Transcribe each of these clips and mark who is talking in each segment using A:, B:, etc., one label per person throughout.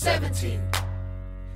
A: seventeen.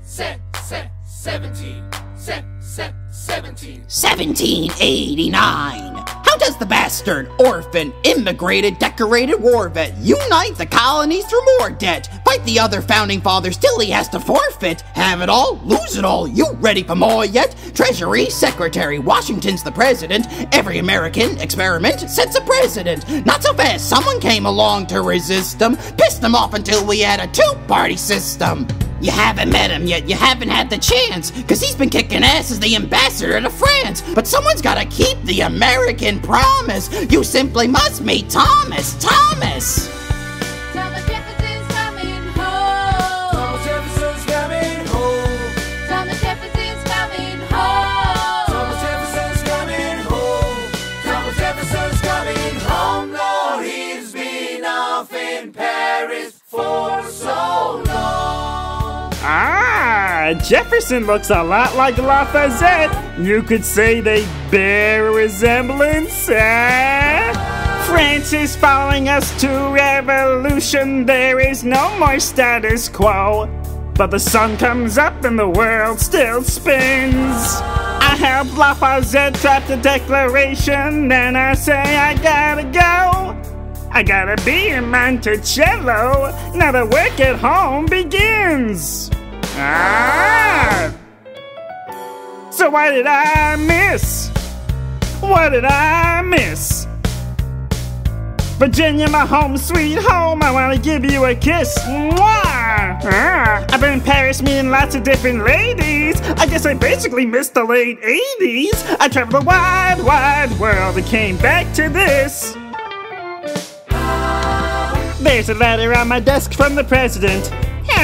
A: Set, set, seventeen. Set, set, seventeen.
B: 1789. How does the bastard, orphan, immigrated, decorated war vet unite the colonies through more debt? Fight the other founding fathers till he has to forfeit. Have it all, lose it all. You ready for more yet? Treasury, Secretary, Washington's the president. Every American experiment sets a president. Not so fast, someone came along to resist them. Pissed them off until we had a two party system. You haven't met him yet, you haven't had the chance, cause he's been kicking ass as the ambassador to France. But someone's gotta keep the American promise. You simply must meet. Thomas! Thomas
C: Jefferson looks a lot like Lafayette. You could say they bear a resemblance, eh? France is following us to revolution. There is no more status quo. But the sun comes up and the world still spins. I helped Lafayette draft the declaration, and I say I gotta go. I gotta be in Monticello. Now the work at home begins. Ah! So why did I miss? What did I miss? Virginia, my home sweet home, I wanna give you a kiss. Mwah! Ah, I've been in Paris meeting lots of different ladies. I guess I basically missed the late 80s. I traveled the wide, wide world and came back to this. There's a letter on my desk from the president.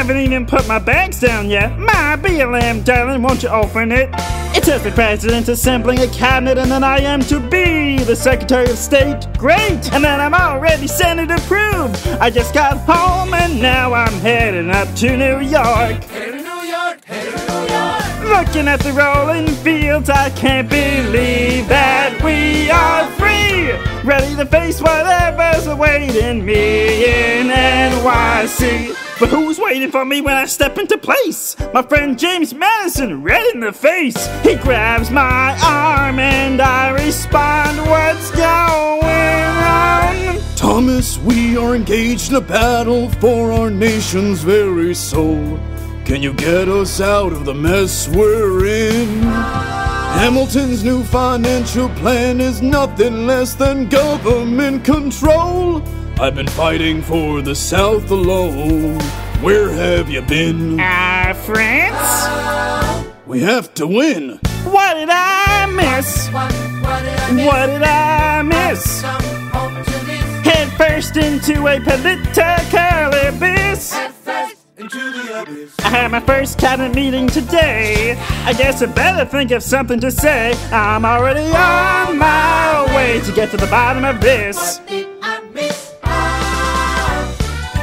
C: I haven't even put my bags down yet. My BLM, darling, won't you open it? It says the president's assembling a cabinet and then I am to be the Secretary of State. Great! And then I'm already Senate approved. I just got home and now I'm heading up to New York.
A: To New York, to New York.
C: Looking at the rolling fields, I can't believe that we are free. Ready to face whatever's awaiting me in NYC. But who's waiting for me when I step into place? My friend James Madison, red in the face. He grabs my arm and I respond, What's going on?
D: Thomas, we are engaged in a battle for our nation's very soul. Can you get us out of the mess we're in? Hamilton's new financial plan is nothing less than government control. I've been fighting for the South alone. Where have you been?
C: Ah, France?
D: We have to win.
C: What did I miss?
A: What, what did I miss?
C: What did I miss?
A: Come home to this.
C: Head first into a political abyss.
A: Head first into the abyss.
C: I had my first cabinet meeting today. I guess I better think of something to say. I'm already on my way to get to the bottom of this.
A: What did I miss?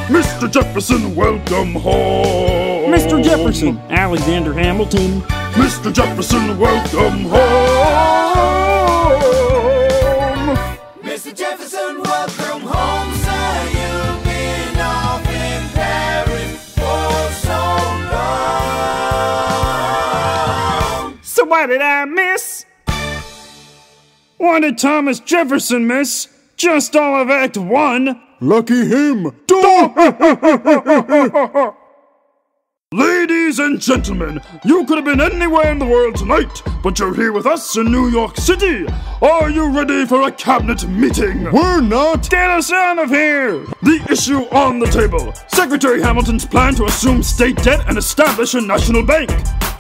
D: Mr. Jefferson, welcome home.
C: Mr. Jefferson, Alexander Hamilton.
D: Mr. Jefferson, welcome home.
A: Mr. Jefferson, welcome home, sir. You've been off in Paris for so long.
C: So what did I miss? What did Thomas Jefferson miss? Just all of Act One.
D: Lucky him. Ladies and gentlemen, you could have been anywhere in the world tonight, but you're here with us in New York City. Are you ready for a cabinet meeting? We're not. Get us out of here. The issue on the table Secretary Hamilton's plan to assume state debt and establish a national bank.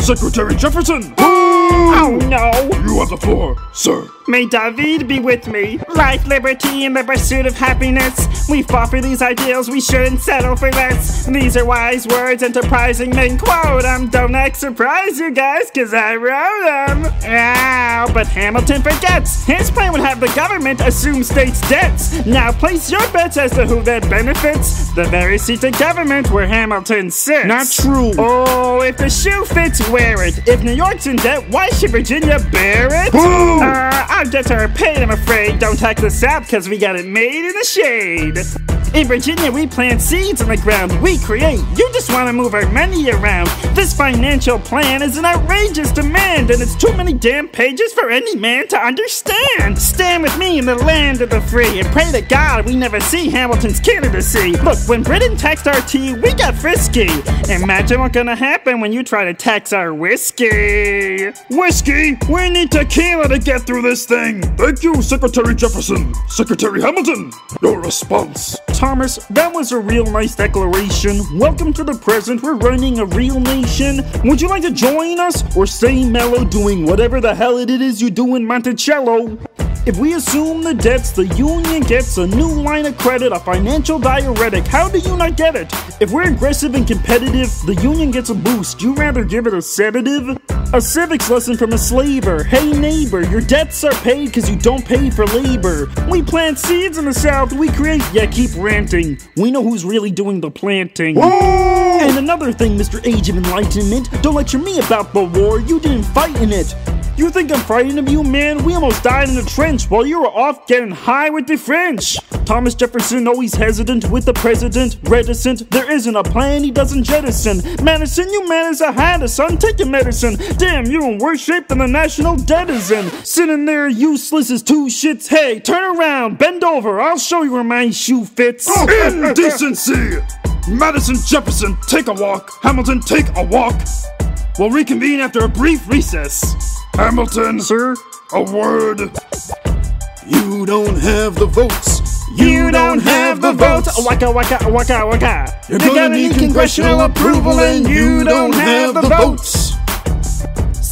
D: Secretary Jefferson.
C: Oh no!
D: You have the floor, sir.
C: May David be with me. Life, liberty, and the pursuit of happiness. We fought for these ideals, we shouldn't settle for less. These are wise words, enterprising men quote 'em. Don't act surprised, you guys, cause I them. Ow, but Hamilton forgets. His plan would have the government assume states' debts. Now place your bets as to who that benefits. The very seat of government where Hamilton sits.
D: Not true.
C: Oh, if the shoe fits, wear it. If New York's in debt, why should Virginia bear it?
D: Boo!
C: Uh, Get her paid, I'm afraid. Don't tax the South, cause we got it made in the shade. In Virginia, we plant seeds in the ground. We create. You just want to move our money around. This financial plan is an outrageous demand, and it's too many damn pages for any man to understand. Stand with me in the land of the free, and pray to God we never see Hamilton's candidacy. Look, when Britain taxed our tea, we got frisky. Imagine what's gonna happen when you try to tax our whiskey.
D: Whiskey, we need tequila to get through this thing. Thank you, Secretary Jefferson. Secretary Hamilton, your response.
C: Thomas, that was a real nice declaration. Welcome to the present. We're running a real nation. Would you like to join us or stay mellow doing whatever the hell it is you do in Monticello? If we assume the debts, the union gets a new line of credit, a financial diuretic. How do you not get it? If we're aggressive and competitive, the union gets a boost. You rather give it a sedative? A civics lesson from a slaver. Hey neighbor, your debts are paid because you don't pay for labor. We plant seeds in the south, we create. Yeah, keep ranting. We know who's really doing the planting. And another thing, Mr. Age of Enlightenment, don't lecture me about the war. You didn't fight in it. You think I'm frightened of you, man? We almost died in the trench while you were off getting high with the French. Thomas Jefferson always hesitant with the president, reticent. There isn't a plan he doesn't jettison. Madison, you man is a hatter, son. Take your medicine. Damn, you're in worse shape than the national debt is in. Sitting there useless as two shits. Hey, turn around, bend over. I'll show you where my shoe fits.
D: Oh, indecency! Madison Jefferson, take a walk. Hamilton, take a walk. We'll reconvene after a brief recess. Hamilton,
C: Sir?
D: a word.
E: You don't have the votes.
C: You don't have the votes. Waka waka waka waka.
E: You're gonna need congressional approval and you don't have the votes.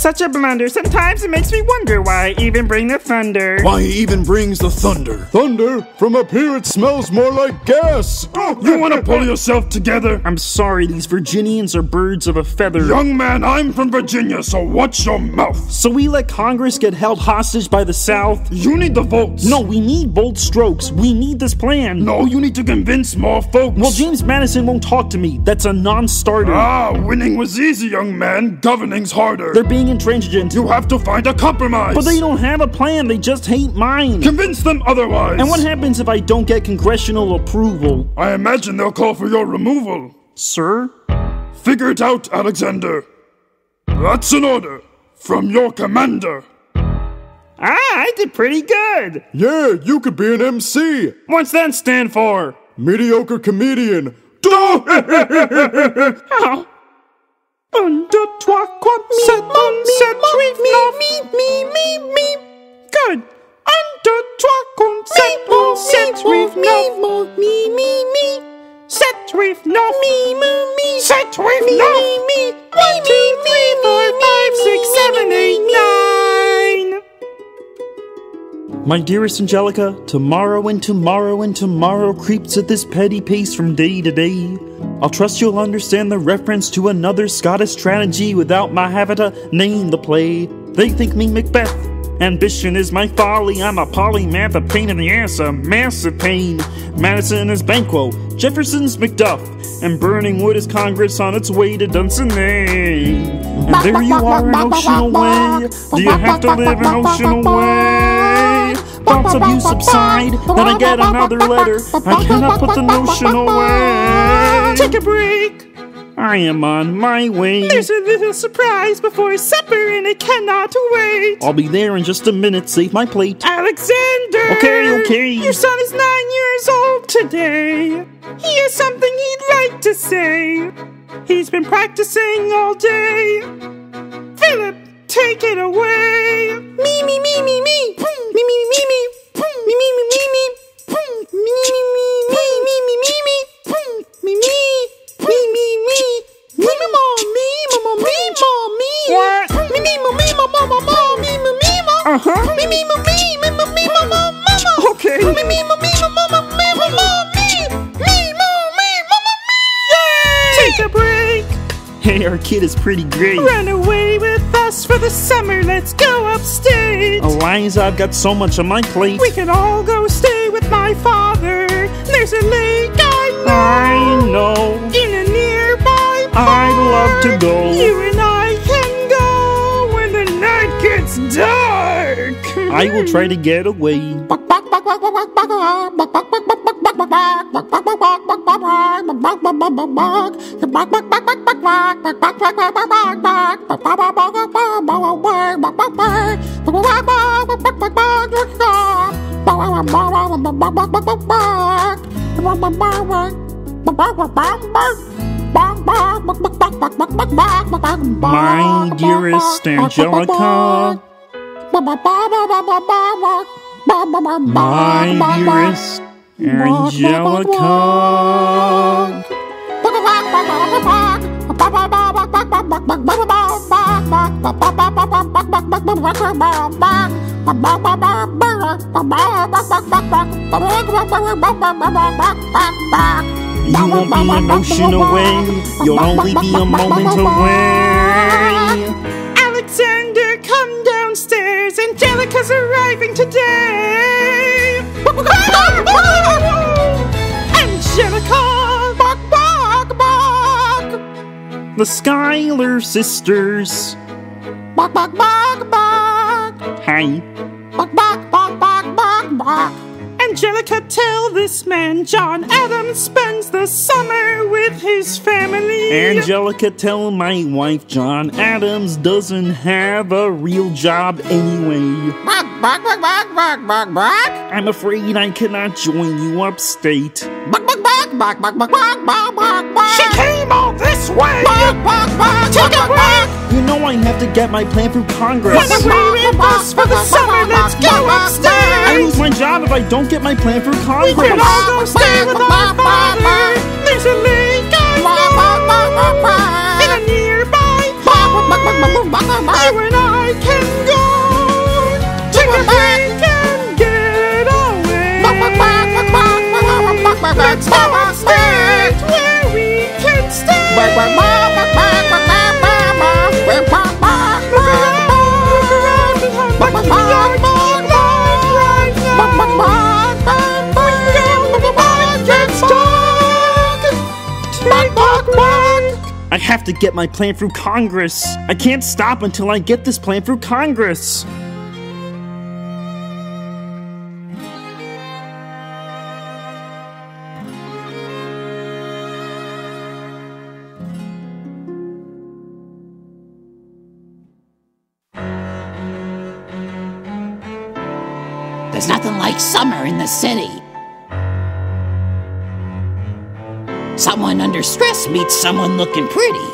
C: Such a blunder. Sometimes it makes me wonder why I even bring the thunder.
E: Why he even brings the thunder?
D: Thunder? From up here it smells more like gas. You want to pull yourself together?
C: I'm sorry, these Virginians are birds of a feather.
D: Young man, I'm from Virginia, so watch your mouth.
C: So we let Congress get held hostage by the South?
D: You need the votes.
C: No, we need bold strokes. We need this plan.
D: No, you need to convince more folks.
C: Well, James Madison won't talk to me. That's a non-starter.
D: Ah, winning was easy, young man. Governing's harder.
C: They're being intransigent.
D: You have to find a compromise.
C: But they don't have a plan. They just hate mine.
D: Convince them otherwise.
C: And what happens if I don't get congressional approval?
D: I imagine they'll call for your removal.
C: Sir?
D: Figure it out, Alexander. That's an order from your commander.
C: Ah, I did pretty good.
E: Yeah, you could be an MC.
C: What's that stand for?
E: Mediocre comedian.
C: Oh. Un, deux, trois, quatre, sept, sept, huit, neuf, mi, mi, mi, mi. Good. Un, deux, trois, quatre, sept, sept, huit, neuf, mi, mi, mi. Sept, huit, neuf, mi, mi, mi. Sept, huit, neuf, mi, One, two, three, four, five, six, seven, eight, nine. My dearest Angelica, tomorrow and tomorrow and tomorrow creeps at this petty pace from day to day. I'll trust you'll understand the reference to another Scottish strategy without my having to name the play. They think me Macbeth. Ambition is my folly. I'm a polymath, a pain in the ass, a massive pain. Madison is Banquo, Jefferson's Macduff, and Birnam Wood is Congress on its way to Dunsinane. And there you are, an ocean away. Do you have to live an ocean away? Thoughts of you subside, then I get another letter. I cannot put the notion away. Take a break. I am on my way. There's a little surprise before supper and it cannot wait. I'll be there in just a minute. Save my plate. Alexander! Okay, okay. Your son is nine years old today. He has something he'd like to say. He's been practicing all day. Philip, take it away. Me, me, me, me, me. Me, me, me, me. Me, me, me, me, me. Me, kid is pretty great. Run away with us for the summer. Let's go upstate. Oh, Eliza, I've got so much on my plate. We can all go stay with my father. There's a lake, I know. I know. In a nearby park. I'd love to go. You and I can go when the night gets dark. I will try to get away. My dearest Angelica. My dearest Angelica. You won't be an ocean away. You'll only be a moment away. Alexander, come downstairs. Angelica's arriving today. Angelica! The Schuyler sisters. Hey. Angelica, tell this man John Adams spends the summer with his family. Angelica, tell my wife John Adams doesn't have a real job anyway. I'm afraid I cannot join you upstate. She came You know I have to get my plan through Congress.
F: When we're in bus for the summer, let's go upstairs.
C: I lose my job if I don't get my plan through Congress.
F: We can all go stay with our father. There's a lake I know in a nearby pond. You and I can go to a lake and get away. Let's go upstairs where we can stay.
C: I have to get my plan through Congress. I can't stop until I get this plan through Congress.
B: City. Someone under stress meets someone looking pretty.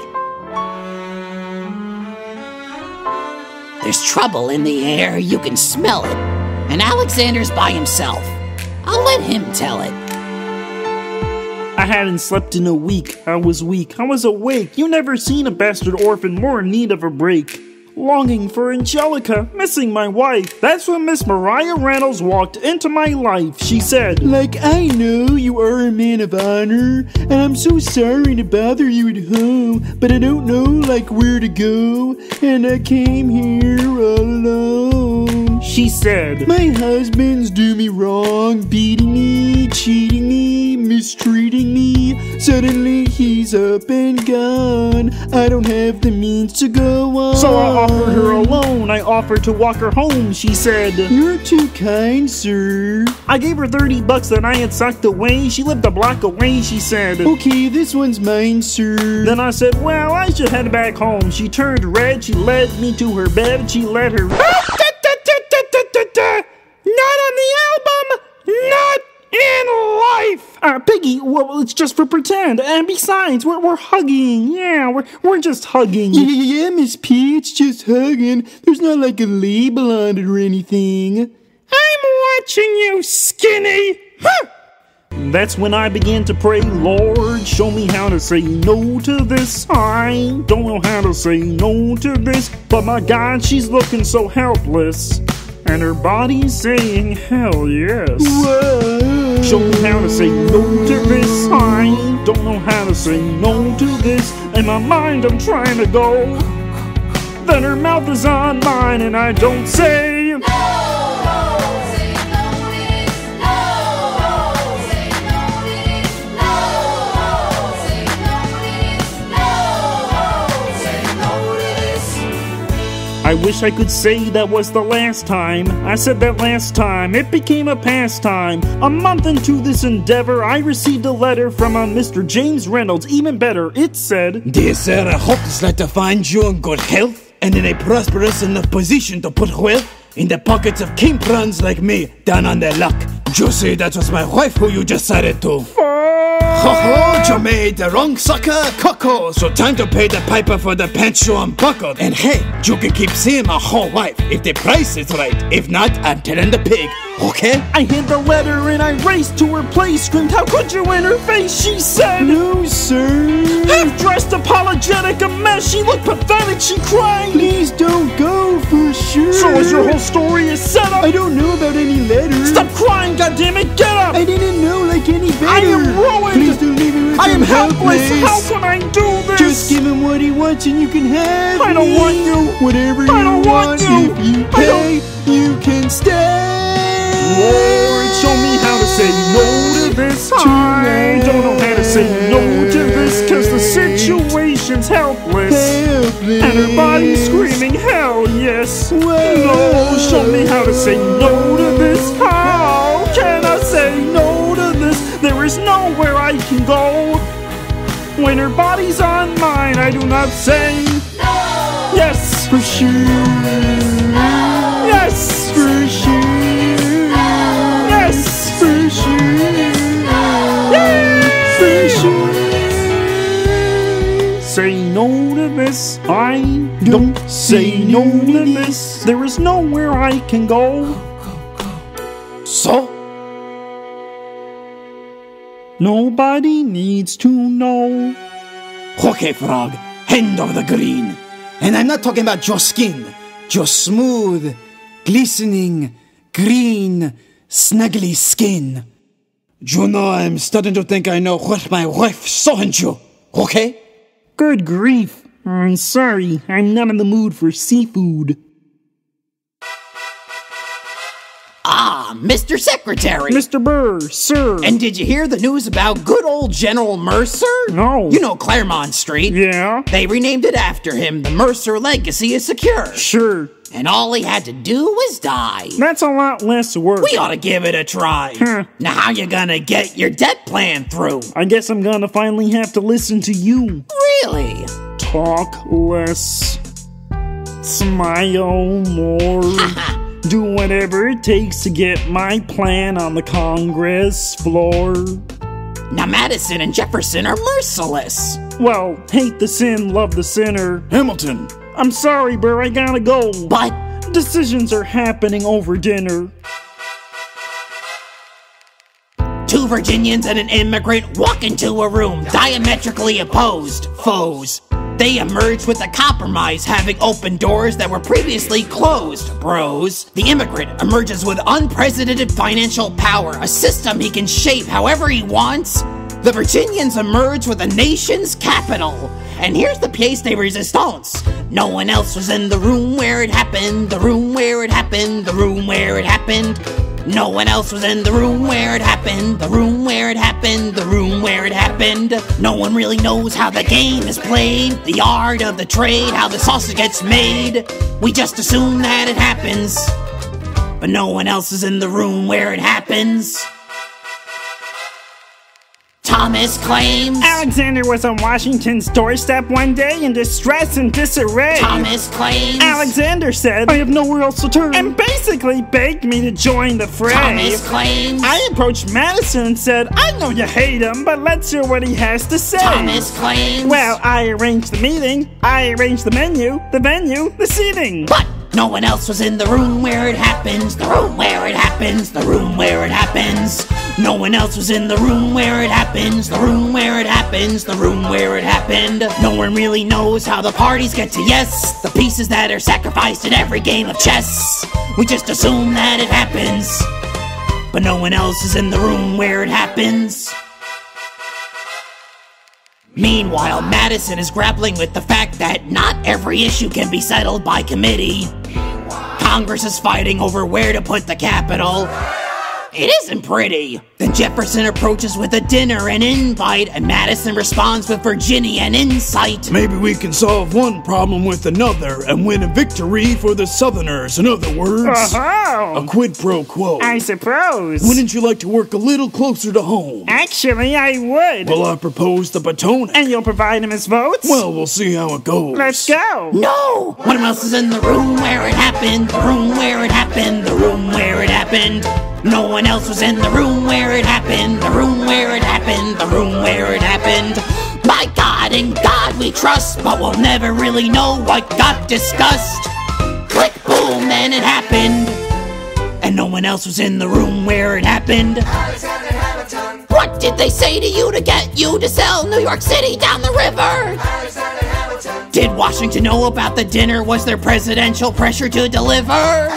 B: There's trouble in the air, you can smell it. And Alexander's by himself. I'll let him tell it.
C: I hadn't slept in a week. I was weak. I was awake. You never seen a bastard orphan more in need of a break. Longing for Angelica, missing my wife. That's when Miss Maria Reynolds walked into my life. She said,
A: Like, I know you are a man of honor, and I'm so sorry to bother you at home, but I don't know, like, where to go, and I came here alone.
C: She said,
A: My husband's do me wrong, beating me, cheating me, mistreating me. Suddenly he's up and gone. I don't have the means to go on.
C: So I offered her a loan. I offered to walk her home. She said,
A: You're too kind, sir.
C: I gave her 30 bucks that I had socked away. She lived a block away. She said,
A: Okay, this one's mine, sir.
C: Then I said, Well, I should head back home. She turned red. She led me to her bed. She let her. Ah, Not on the album! Not in life! Uh, Piggy, well, it's just for pretend. And besides, we're, we're hugging. Yeah, we're, we're just hugging.
A: Yeah, yeah, yeah, Miss P, it's just hugging. There's not like a label on it or anything.
C: I'm watching you, skinny! Huh! That's when I began to pray, Lord, show me how to say no to this. I don't know how to say no to this, but my God, she's looking so helpless. And her body's saying, hell yes.
A: Whoa.
C: Show me how to say no to this. I don't know how to say no to this. In my mind, I'm trying to go. Then her mouth is on mine, and I don't say. I I wish I could say that was the last time. I said that last time. It became a pastime. A month into this endeavor, I received a letter from uh, a Mr. James Reynolds. Even better, it said,
D: Dear sir, I hope this letter finds you in good health and in a prosperous enough position to put wealth in the pockets of King Prawns like me down on their luck. Josie, that was my wife who you just said it to. Ho ho, you made the wrong sucker coco. So time to pay the piper for the pants you unbuckled. And hey, you can keep seeing my whole wife if the price is right. If not, I'm telling the pig. Okay?
C: I hid the letter and I raced to her place. Screamed, How could you in her face? She said,
D: No, sir.
C: Half dressed, apologetic, a mess. She looked pathetic. She cried.
D: Please don't go for sure.
C: So is your whole story a setup?
D: I don't know about any letters.
C: Stop crying, goddammit, get up!
D: I didn't know like any better.
C: I am ruined.
D: Please don't leave me with
C: I am
D: him
C: helpless. How can I do this?
D: Just give him what he wants and you can have
C: I don't
D: me.
C: want you.
D: Whatever
C: I
D: you
C: don't want you.
D: If you pay, you can stay.
C: Lord, show me how to say no to this. I don't know how to say no to this because the situation's helpless.
D: Helpless.
C: And her body's screaming, hell yes. No, show me how to say no her body's on mine, I do not say no. yes.
D: For sure.
C: Yes.
D: For sure.
C: Yes.
D: For sure. For sure.
C: Say no to this. I don't say no to this. There is nowhere I can go.
D: So,
C: Nobody needs to know.
D: Okay, frog, hand of the green. And I'm not talking about your skin, your smooth, glistening, green, snuggly skin. You know, I'm starting to think I know what my wife saw in you, okay?
C: Good grief. I'm sorry. I'm not in the mood for seafood.
B: Ah, Mr. Secretary.
C: Mr. Burr, sir.
B: And did you hear the news about good old General Mercer?
C: No.
B: You know Clermont Street.
C: yeah?
B: They renamed it after him. The Mercer legacy is secure.
C: Sure.
B: And all he had to do was die.
C: That's a lot less work.
B: We ought to give it a try.
C: Hmm.
B: Now, how you gonna get your debt plan through?
C: I guess I'm gonna finally have to listen to you.
B: Really?
C: Talk less. Smile more. Do whatever it takes to get my plan on the Congress floor.
B: Now, Madison and Jefferson are merciless.
C: Well, hate the sin, love the sinner.
D: Hamilton,
C: I'm sorry, Burr, I gotta go.
B: But
C: Decisions are happening over dinner.
B: two Virginians and an immigrant walk into a room diametrically opposed foes. They emerge with a compromise, having opened doors that were previously closed, bros. The immigrant emerges with unprecedented financial power, a system he can shape however he wants. The Virginians emerge with a nation's capital. And here's the pièce de resistance. No one else was in the room where it happened, the room where it happened, the room where it happened. No one else was in the room where it happened, the room where it happened, the room where it happened. No one really knows how the game is played, the art of the trade, how the sausage gets made. We just assume that it happens, but no one else is in the room where it happens. Thomas claims.
C: Alexander was on Washington's doorstep one day in distress and disarray.
B: Thomas claims.
C: Alexander said, I have nowhere else to turn, and basically begged me to join the fray.
B: Thomas claims.
C: I approached Madison and said, I know you hate him, but let's hear what he has to say.
B: Thomas claims.
C: Well, I arranged the meeting, I arranged the menu, the venue, the seating.
B: But no one else was in the room where it happens, the room where it happens, the room where it happens. No one else was in the room where it happens, the room where it happens, the room where it happened. No one really knows how the parties get to yes, the pieces that are sacrificed in every game of chess. We just assume that it happens, but no one else is in the room where it happens. Meanwhile, Madison is grappling with the fact that not every issue can be settled by committee. Congress is fighting over where to put the capital. It isn't pretty. Then Jefferson approaches with a dinner and invite, and Madison responds with Virginia and insight.
D: Maybe we can solve one problem with another and win a victory for the Southerners. In other words, uh-huh. a
C: Oh,
D: quid pro quo.
C: I suppose.
D: Wouldn't you like to work a little closer to home?
C: Actually, I would.
D: Well, I propose the Potomac.
C: and you'll provide him his votes?
D: Well, we'll see how it goes.
C: let's go.
B: No! One else is in the room where it happened, the room where it happened, the room where it happened. No one else was in the room where it happened, the room where it happened, the room where it happened. By God, in God we trust, but we'll never really know what got discussed. Click, boom, and it happened. And no one else was in the room where it happened. Alexander Hamilton. What did they say to you to get you to sell New York City down the river? Did Washington know about the dinner? Was there presidential pressure to deliver?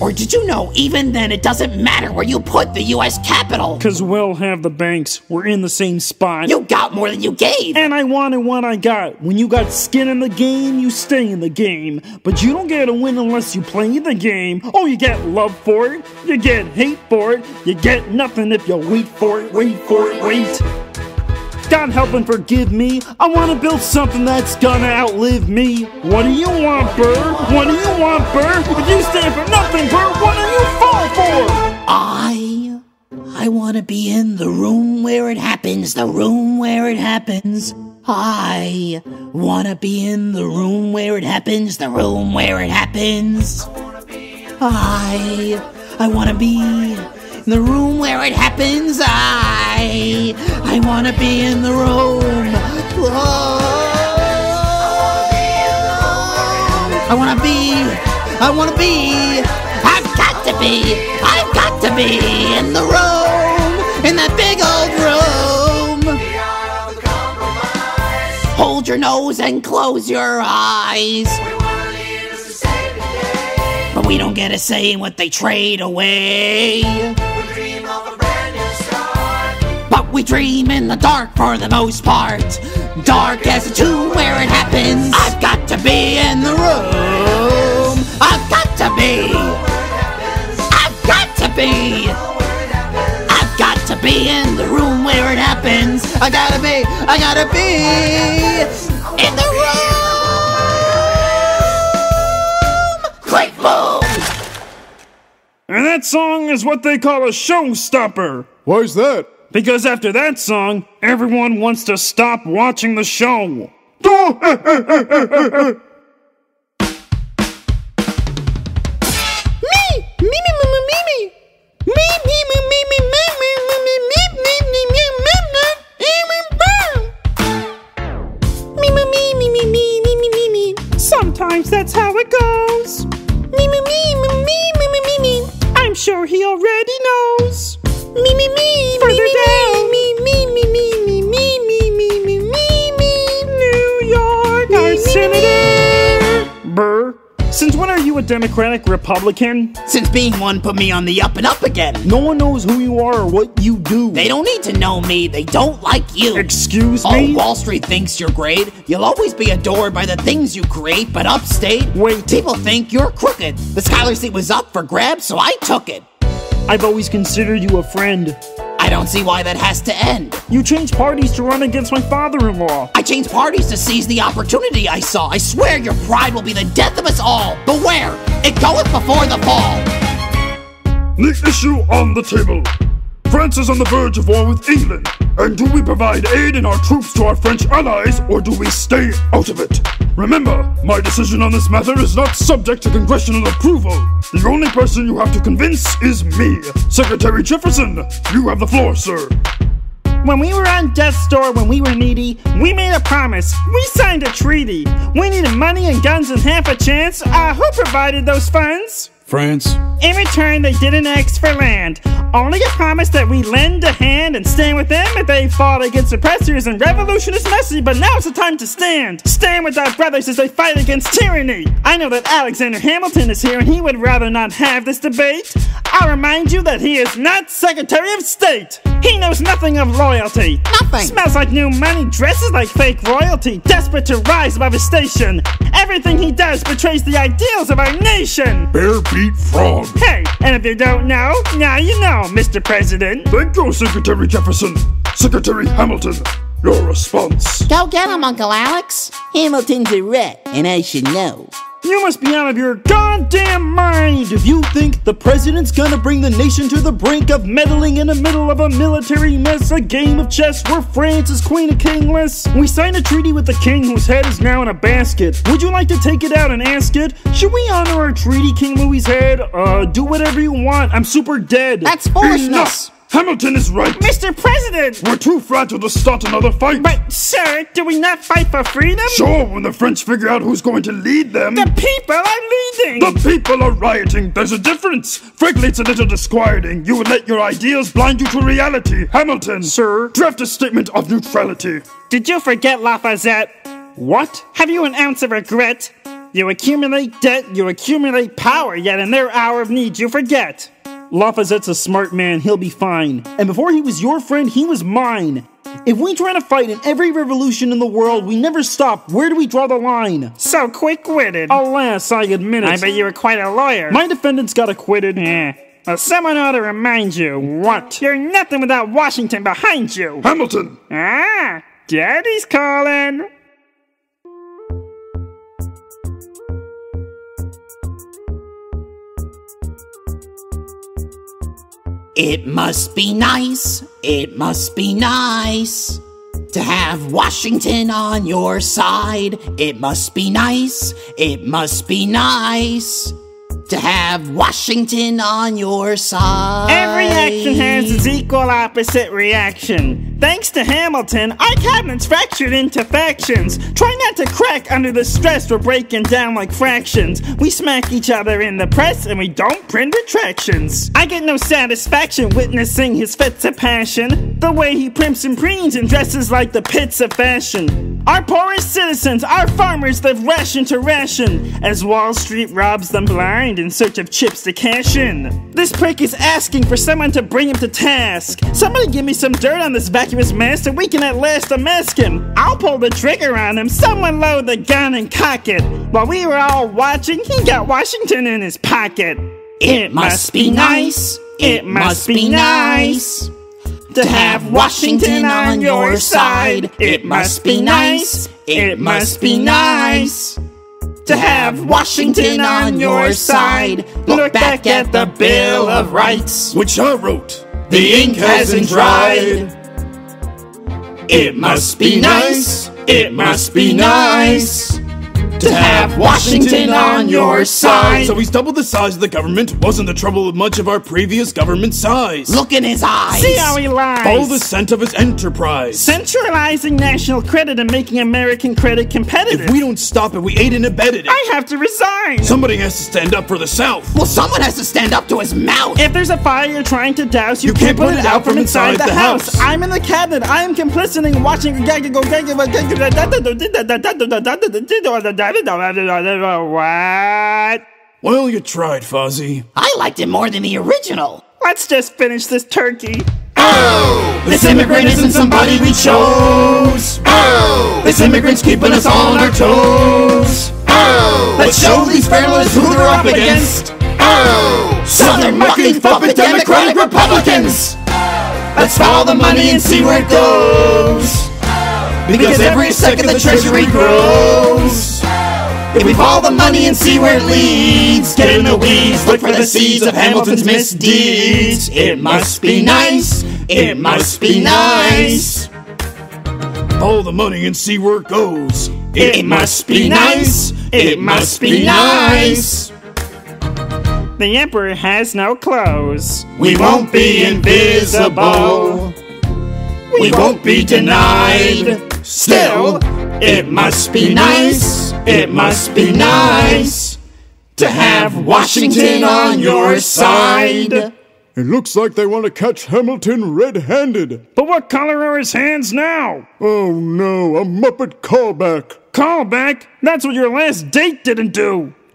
B: Or did you know even then it doesn't matter where you put the US Capitol?
C: Cause we'll have the banks. We're in the same spot.
B: You got more than you gave.
C: and I wanted what I got. When you got skin in the game, you stay in the game. But you don't get a win unless you play the game. Oh, you get love for it, you get hate for it, you get nothing if you wait for it, wait for it, wait. God help and forgive me. I want to build something that's gonna outlive me. What do you want, Burr? What do you want, Burr? If you stand for nothing, Burr, what do you fall for?
B: I I want to be in the room where it happens, the room where it happens. I want to be in the room where it happens, the room where it happens. I I want to be in the room where it happens. I I want to be in the room. I want to be. I want to be. I've got to be. I've got to be in the room. In that big old room. Hold your nose and close your eyes. But we don't get a say in what they trade away. But we dream in the dark for the most part. Dark as a tomb where it happens. I've got to be in the room. I've got to be. I've got to be. I've got to be in the room where it happens. I gotta be. I gotta be in the room. Click boom.
C: And that song is what they call a showstopper.
D: Why's that?
C: Because after that song, everyone wants to stop watching the show. Sometimes that's how it goes.
E: Me, me, me, me, me, me, me, me.
C: I'm sure he already knows.
E: Me, me, me,
C: Further
E: me,
C: down.
E: me, me, me, me, me, me, me, me, me, me, me.
C: New York, our
E: me,
C: senator. Burr, since when are you a Democratic Republican?
B: Since being one put me on the up and up again.
C: No one knows who you are or what you do.
B: They don't need to know me. They don't like you.
C: Excuse
B: Oh,
C: me?
B: Wall Street thinks you're great. You'll always be adored by the things you create, but upstate,
C: Wait.
B: people think you're crooked. The Schuyler seat was up for grabs, so I took it.
C: I've always considered you a friend.
B: I don't see why that has to end.
C: You changed parties to run against my father-in-law.
B: I changed parties to seize the opportunity I saw. I swear your pride will be the death of us all. Beware, it goeth before the fall.
D: The issue on the table. France is on the verge of war with England. And do we provide aid in our troops to our French allies, or do we stay out of it? Remember, my decision on this matter is not subject to congressional approval. The only person you have to convince is me. Secretary Jefferson, you have the floor, sir.
C: When we were on death's door when we were needy, we made a promise. We signed a treaty. We needed money and guns and half a chance. Uh, who provided those funds?
D: France.
C: In return, they didn't ask for land. Only a promise that we lend a hand and stand with them if they fought against oppressors and revolution is messy, but now's the time to stand. Stand with our brothers as they fight against tyranny. I know that Alexander Hamilton is here and he would rather not have this debate. I'll remind you that he is not Secretary of State. He knows nothing of loyalty.
B: Nothing.
C: Smells like new money, dresses like fake royalty, desperate to rise above his station. Everything he does betrays the ideals of our nation.
D: Bear beat frog.
C: Hey, and if you don't know, now you know, Mr. President.
D: Thank you, Secretary Jefferson. Secretary Hamilton, your response.
B: Go get him, Uncle Alex. Hamilton's a rat, and I should know.
C: You must be out of your goddamn mind
D: If you think the president's gonna bring the nation to the brink of
C: meddling in the middle of a military mess, a game of chess where France is queen of kingless. We signed a treaty with the king whose head is now in a basket. Would you like to take it out and ask it? Should we honor our treaty, King Louis's head? Uh, do whatever you want. I'm super dead.
B: That's foolishness.
D: Hamilton is right.
C: Mr. President!
D: We're too fragile to start another fight.
C: But, sir, do we not fight for freedom?
D: Sure, when the French figure out who's going to lead them.
C: The people are leading!
D: The people are rioting. There's a difference. Frankly, it's a little disquieting. You would let your ideas blind you to reality. Hamilton.
C: Sir?
D: Draft a statement of neutrality.
C: Did you forget Lafayette?
D: What?
C: Have you an ounce of regret? You accumulate debt, you accumulate power, yet in their hour of need you forget. Lafayette's a smart man, he'll be fine. And before he was your friend, he was mine. If we try to fight in every revolution in the world, we never stop. Where do we draw the line? So quick witted. Alas, I admit it. I bet you were quite a lawyer. My defendants got acquitted. Yeah. Well, someone ought to remind you. What? You're nothing without Washington behind you.
D: Hamilton.
C: Ah, Daddy's calling.
B: It must be nice, it must be nice to have Washington on your side. It must be nice, it must be nice to have Washington on your side.
C: Every action has its equal opposite reaction. Thanks to Hamilton, our cabinet's fractured into factions. Try not to crack under the stress we're breaking down like fractions. We smack each other in the press and we don't print retractions. I get no satisfaction witnessing his fits of passion. The way he primps and preens and dresses like the pits of fashion. Our poorest citizens, our farmers live ration to ration as Wall Street robs them blind in search of chips to cash in. This prick is asking for someone to bring him to task. Somebody give me some dirt on this vacuous mess so we can at last unmask him. I'll pull the trigger on him. Someone load the gun and cock it. While we were all watching, he got Washington in his pocket.
B: It must be nice, it must be nice to have Washington on your side. It must be nice, it must be nice to have Washington on your side. Look back at the Bill of Rights.
D: Which I wrote.
B: The ink hasn't dried. It must be nice, it must be nice to have Washington on your side.
D: So he's double the size of the government. Wasn't the trouble with much of our previous government size.
B: Look in his eyes.
C: See how he lies.
D: Follow the scent of his enterprise.
C: Centralizing national credit and making American credit competitive.
D: If we don't stop it, we aid and abetted it.
C: I have to resign.
D: Somebody has to stand up for the South.
B: Well, someone has to stand up to his mouth.
C: If there's a fire you're trying to douse, you,
D: You can't put it out from inside the house.
C: I'm in the cabinet. I am complicit in watching. What?
D: Well, you tried, Fozzie.
B: I liked it more than the original.
C: Let's just finish this turkey.
B: Oh, this immigrant isn't somebody we chose. Oh, this immigrant's keeping us all on our toes. Oh, let's show these fellas who they're up against. Oh, Southern mucking puppet Democratic Republicans. Let's follow the money and see where it goes. Because every second the treasury grows. If we follow the money and see where it leads, get in the weeds, look for the seeds of Hamilton's misdeeds. It must be nice, it must be nice.
D: Follow the money and see where it goes.
B: It must be nice, it must be nice.
C: The emperor has no clothes.
B: We won't be invisible. We won't be denied. Still, it must be nice. It must be nice to have Washington on your side.
D: It looks like they want to catch Hamilton red-handed.
C: But what color are his hands now?
D: Oh no, a Muppet callback.
C: Callback? That's what your last date didn't do.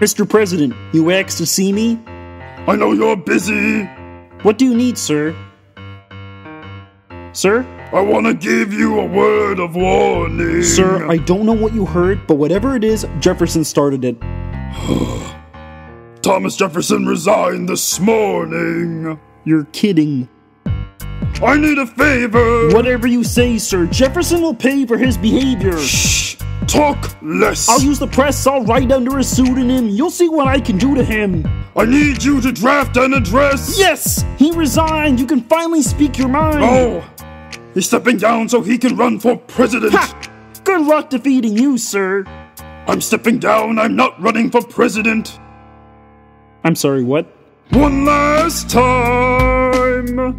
C: Mr. President, you asked to see me?
D: I know you're busy.
C: What do you need, sir? Sir,
D: I want to give you a word of warning.
C: Sir, I don't know what you heard, but whatever it is, Jefferson started it.
D: Thomas Jefferson resigned this morning.
C: You're kidding.
D: I need a favor.
C: Whatever you say, sir, Jefferson will pay for his behavior.
D: Shh. Talk less.
C: I'll use the press, I'll write under a pseudonym. You'll see what I can do to him.
D: I need you to draft an address.
C: Yes! He resigned! You can finally speak your mind!
D: Oh, he's stepping down so he can run for president.
C: Ha! Good luck defeating you, sir!
D: I'm stepping down. I'm not running for president.
C: I'm sorry, what?
D: One last time.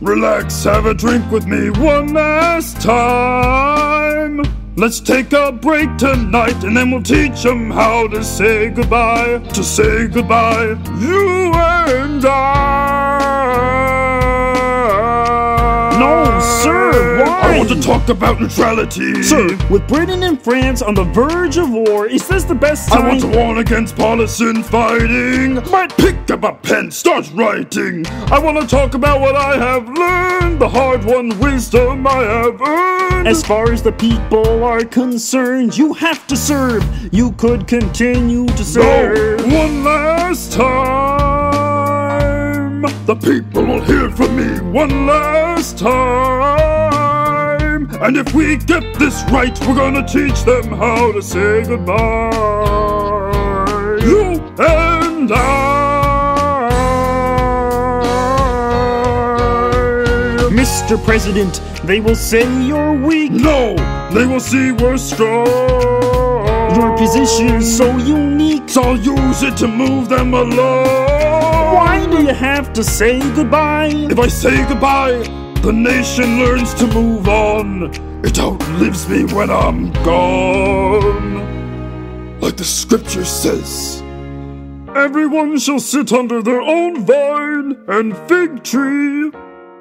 D: Relax, have a drink with me one last time. Let's take a break tonight and then we'll teach them how to say goodbye. To say goodbye, you and I. I want to talk about neutrality.
C: Sir, with Britain and France on the verge of war, is this the best time?
D: I want to warn against partisan fighting. But pick up a pen, start writing. I want to talk about what I have learned, the hard-won wisdom I have earned.
C: As far as the people are concerned, you have to serve. You could continue to
D: no,
C: serve.
D: one last time. The people will hear from me one last time. And if we get this right, we're gonna teach them how to say goodbye. You and I.
C: Mr. President, they will say you're weak.
D: No, they will see we're strong.
C: Your position is so unique.
D: So I'll use it to move them along.
C: Why do you have to say goodbye?
D: If I say goodbye, the nation learns to move on. It outlives me when I'm gone. Like the scripture says. Everyone shall sit under their own vine and fig tree,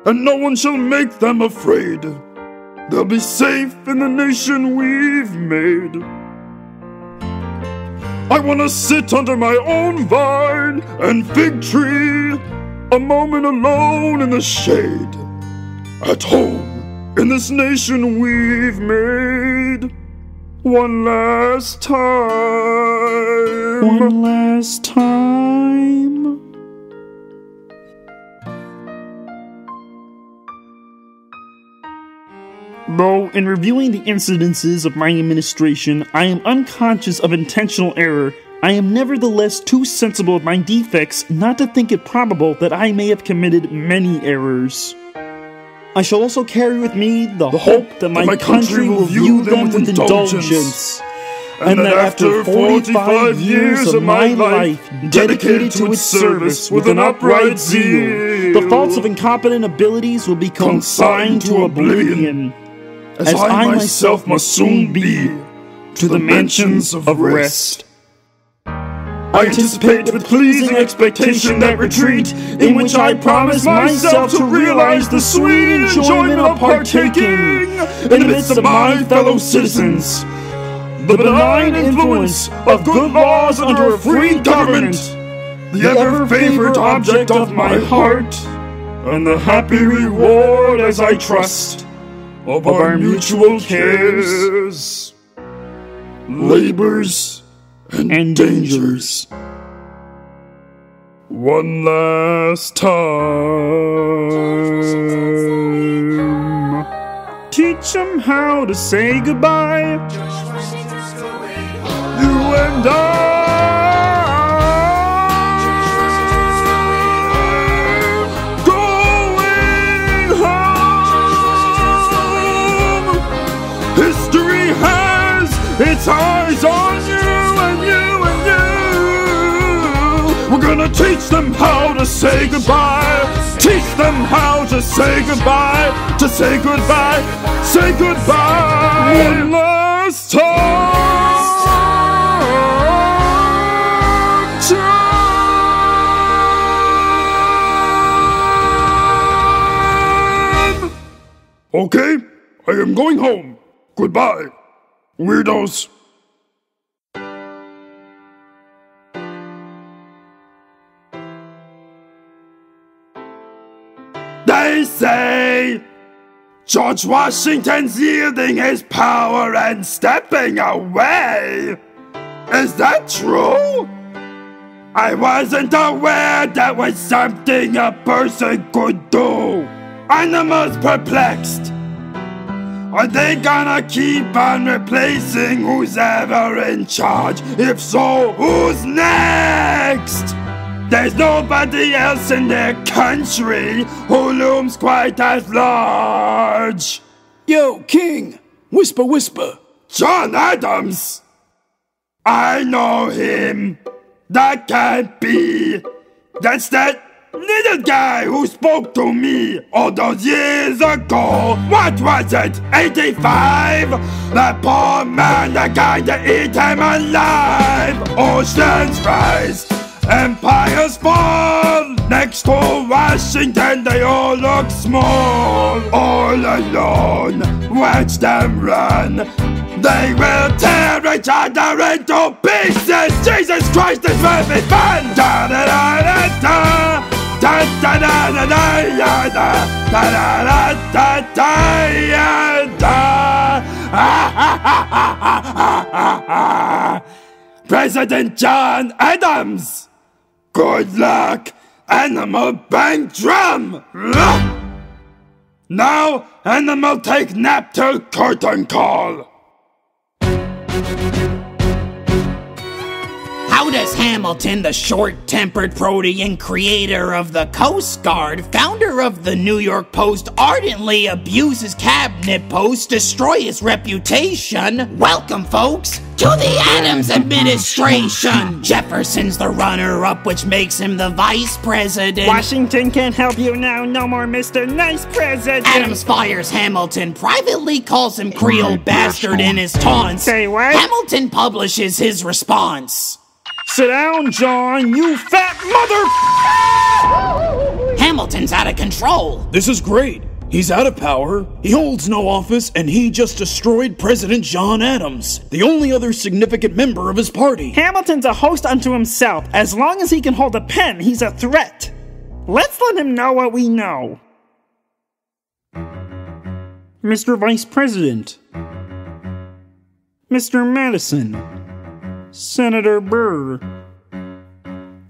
D: and no one shall make them afraid. They'll be safe in the nation we've made. I wanna sit under my own vine and fig tree, a moment alone in the shade, at home in this nation we've made. One last time.
C: One last time. Though, in reviewing the incidences of my administration, I am unconscious of intentional error, I am nevertheless too sensible of my defects not to think it probable that I may have committed many errors. I shall also carry with me the, hope that my, country, will view them with indulgence, and that after 45 years of my life dedicated to its service with an upright zeal, the faults of incompetent abilities will be consigned to oblivion, as I myself must soon be to the mansions of rest.
D: I anticipate with pleasing expectation that retreat in which I promise myself to realize the sweet enjoyment of partaking in the midst of my fellow citizens. The benign influence of good laws under a free government, the ever favorite object of my heart, and the happy reward as I trust of our mutual cares, labors, and, dangers. One last time.
C: Teach them how to say goodbye.
D: Teach them how to say goodbye. Teach them how to say goodbye. To say goodbye. Say goodbye. One last time. Okay, I am going home. Goodbye, weirdos. Say George Washington's yielding his power and stepping away. Is that true? I wasn't aware that was something a person could do. I'm Animals perplexed. Are they gonna keep on replacing who's ever in charge? If so, who's next? There's nobody else in the country who looms quite as large.
G: Yo, King! Whisper, whisper!
D: John Adams! I know him. That can't be. That's that little guy who spoke to me all those years ago. What was it? 85? That poor man, the guy that eat him alive. Oceans rise. Empires fall! Next to Washington, they all look small. All alone, watch them run. They will tear each other into pieces! Jesus Christ, this will be fun! Da da da da da! Da da da da da da da da da da da da da Ah, ah, ah, ah, ah, ah, ah. President John Adams! Good luck, Animal Bang Drum! Now, Animal take nap till curtain call!
B: How does Hamilton, the short tempered protean creator of the Coast Guard, founder of the New York Post, ardently abuse his cabinet post, destroy his reputation? Welcome, folks, to the Adams administration! Jefferson's the runner up, which makes him the vice president.
C: Washington can't help you now, no more Mr. Nice President.
B: Adams fires Hamilton, privately calls him Creole bastard in his taunts.
C: Say what?
B: Hamilton publishes his response.
C: Sit down, John, you fat mother.
B: Hamilton's out of control.
G: This is great. He's out of power, he holds no office, and he just destroyed President John Adams, the only other significant member of his party.
C: Hamilton's a host unto himself. As long as he can hold a pen, he's a threat. Let's let him know what we know. Mr. Vice President, Mr. Madison, Senator Burr.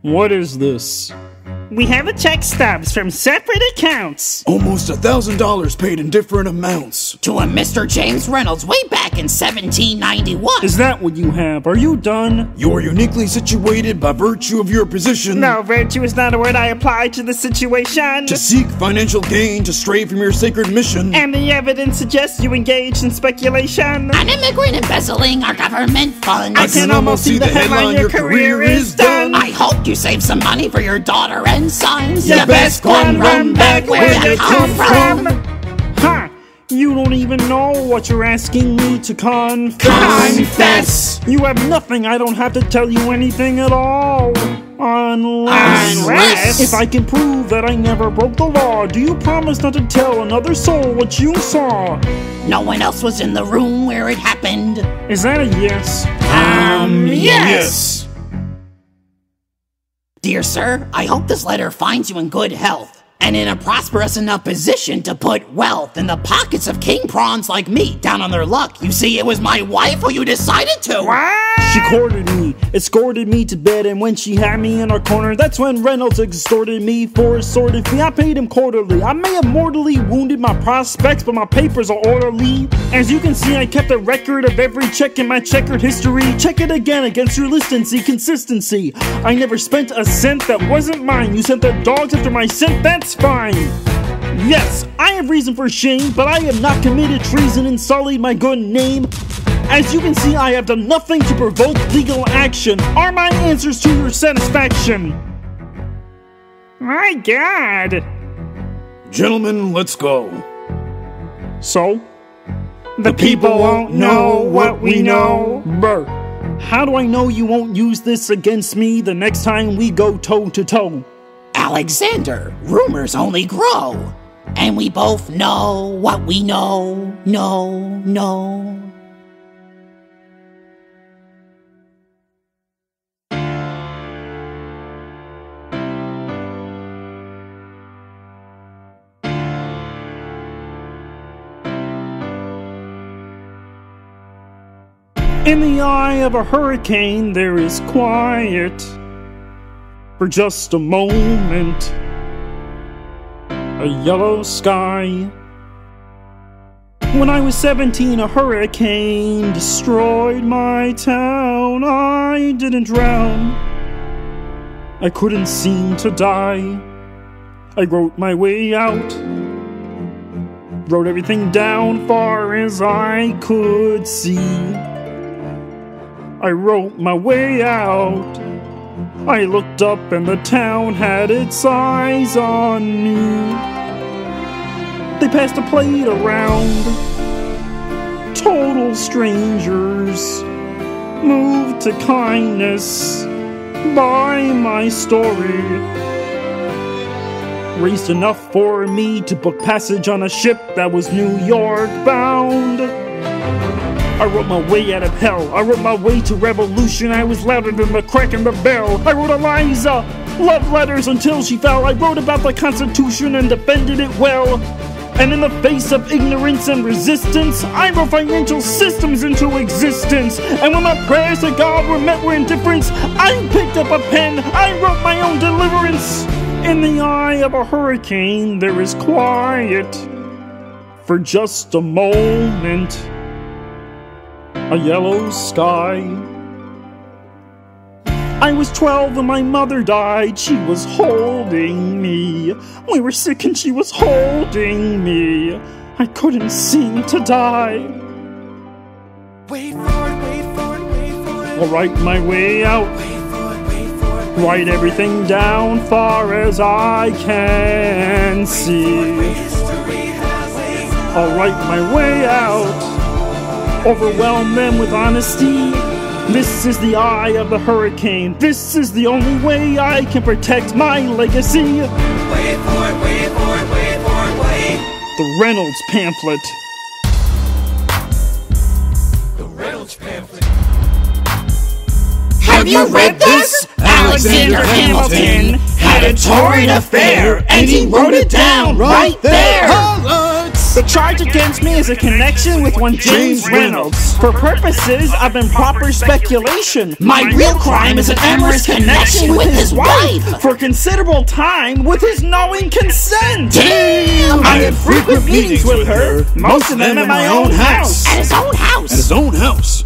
C: What is this? We have a check stubs from separate accounts.
G: Almost a thousand dollars paid in different amounts.
B: To a Mr. James Reynolds way back in 1791.
H: Is that what you have? Are you done?
G: You are uniquely situated by virtue of your position
C: No, virtue is not a word I apply to the situation.
G: to seek financial gain to stray from your sacred mission.
C: And the evidence suggests you engage in speculation.
B: An immigrant embezzling our government funds.
C: I can almost see the headline, Your career is done.
B: I hope you save some money for your daughter and sons.
C: You best and run back where you come from. Ha! You don't even know what you're asking me to confess.
B: Confess.
C: You have nothing. I don't have to tell you anything at all. Unless,
B: Unless-
C: if I can prove that I never broke the law, do you promise not to tell another soul what you saw?
B: No one else was in the room where it happened.
C: Is that a yes?
B: Um,
G: Yes.
B: Dear sir, I hope this letter finds you in good health and in a prosperous enough position to put wealth in the pockets of king prawns like me down on their luck. You see, it was my wife who you decided to.
H: She courted me, escorted me to bed, and when she had me in her corner, that's when Reynolds extorted me for his sordid fee. I paid him quarterly. I may have mortally wounded my prospects, but my papers are orderly. As you can see, I kept a record of every check in my checkered history. Check it again against your list and see consistency. I never spent a cent that wasn't mine. You sent the dogs after my scent, that's fine. Yes, I have reason for shame, but I have not committed treason and sullied my good name. As you can see, I have done nothing to provoke legal action. Are my answers to your satisfaction?
C: My God.
G: Gentlemen, let's go.
H: So?
C: The people won't know what we know.
H: Burr, how do I know you won't use this against me the next time we go toe to toe?
B: Alexander, rumors only grow. And we both know what we know, know, know.
C: In the eye of a hurricane, there is quiet for just a moment. A yellow sky. When I was 17, a hurricane destroyed my town. I didn't drown. I couldn't seem to die. I wrote my way out. Wrote everything down far as I could see. I wrote my way out. I looked up and the town had its eyes on me. They passed a plate around. Total strangers moved to kindness by my story. Raised enough for me to book passage on a ship that was New York bound. I wrote my way out of hell. I wrote my way to revolution. I was louder than the crack in the bell. I wrote Eliza love letters until she fell. I wrote about the Constitution and defended it well. And in the face of ignorance and resistance, I wrote financial systems into existence. And when my prayers to God were met with indifference, I picked up a pen. I wrote my own deliverance. In the eye of a hurricane, there is quiet for just a moment a yellow sky. I was 12 when my mother died. She was holding me. We were sick and she was holding me. I couldn't seem to die.
I: Wait for it, wait for it, wait for it.
C: I'll write my way out.
I: Wait for it, wait for it.
C: Write everything down far as I can see.
I: History has a
C: I'll write my way out. Overwhelm them with honesty. This is the eye of the hurricane. This is the only way I can protect my legacy.
I: Wait for it, wait for it, wait for it, wait.
C: The Reynolds pamphlet.
I: The Reynolds pamphlet.
B: Have you read this? Alexander Hamilton had a torrid affair, and he wrote it down right there.
C: The charge against me is a connection with one James Reynolds. For purposes of improper speculation,
B: My real crime is an amorous connection with his wife.
C: For considerable time with his knowing consent.
B: Damn!
C: I had frequent meetings with her, most of them at my own house.
B: At his own house.
J: At his own house.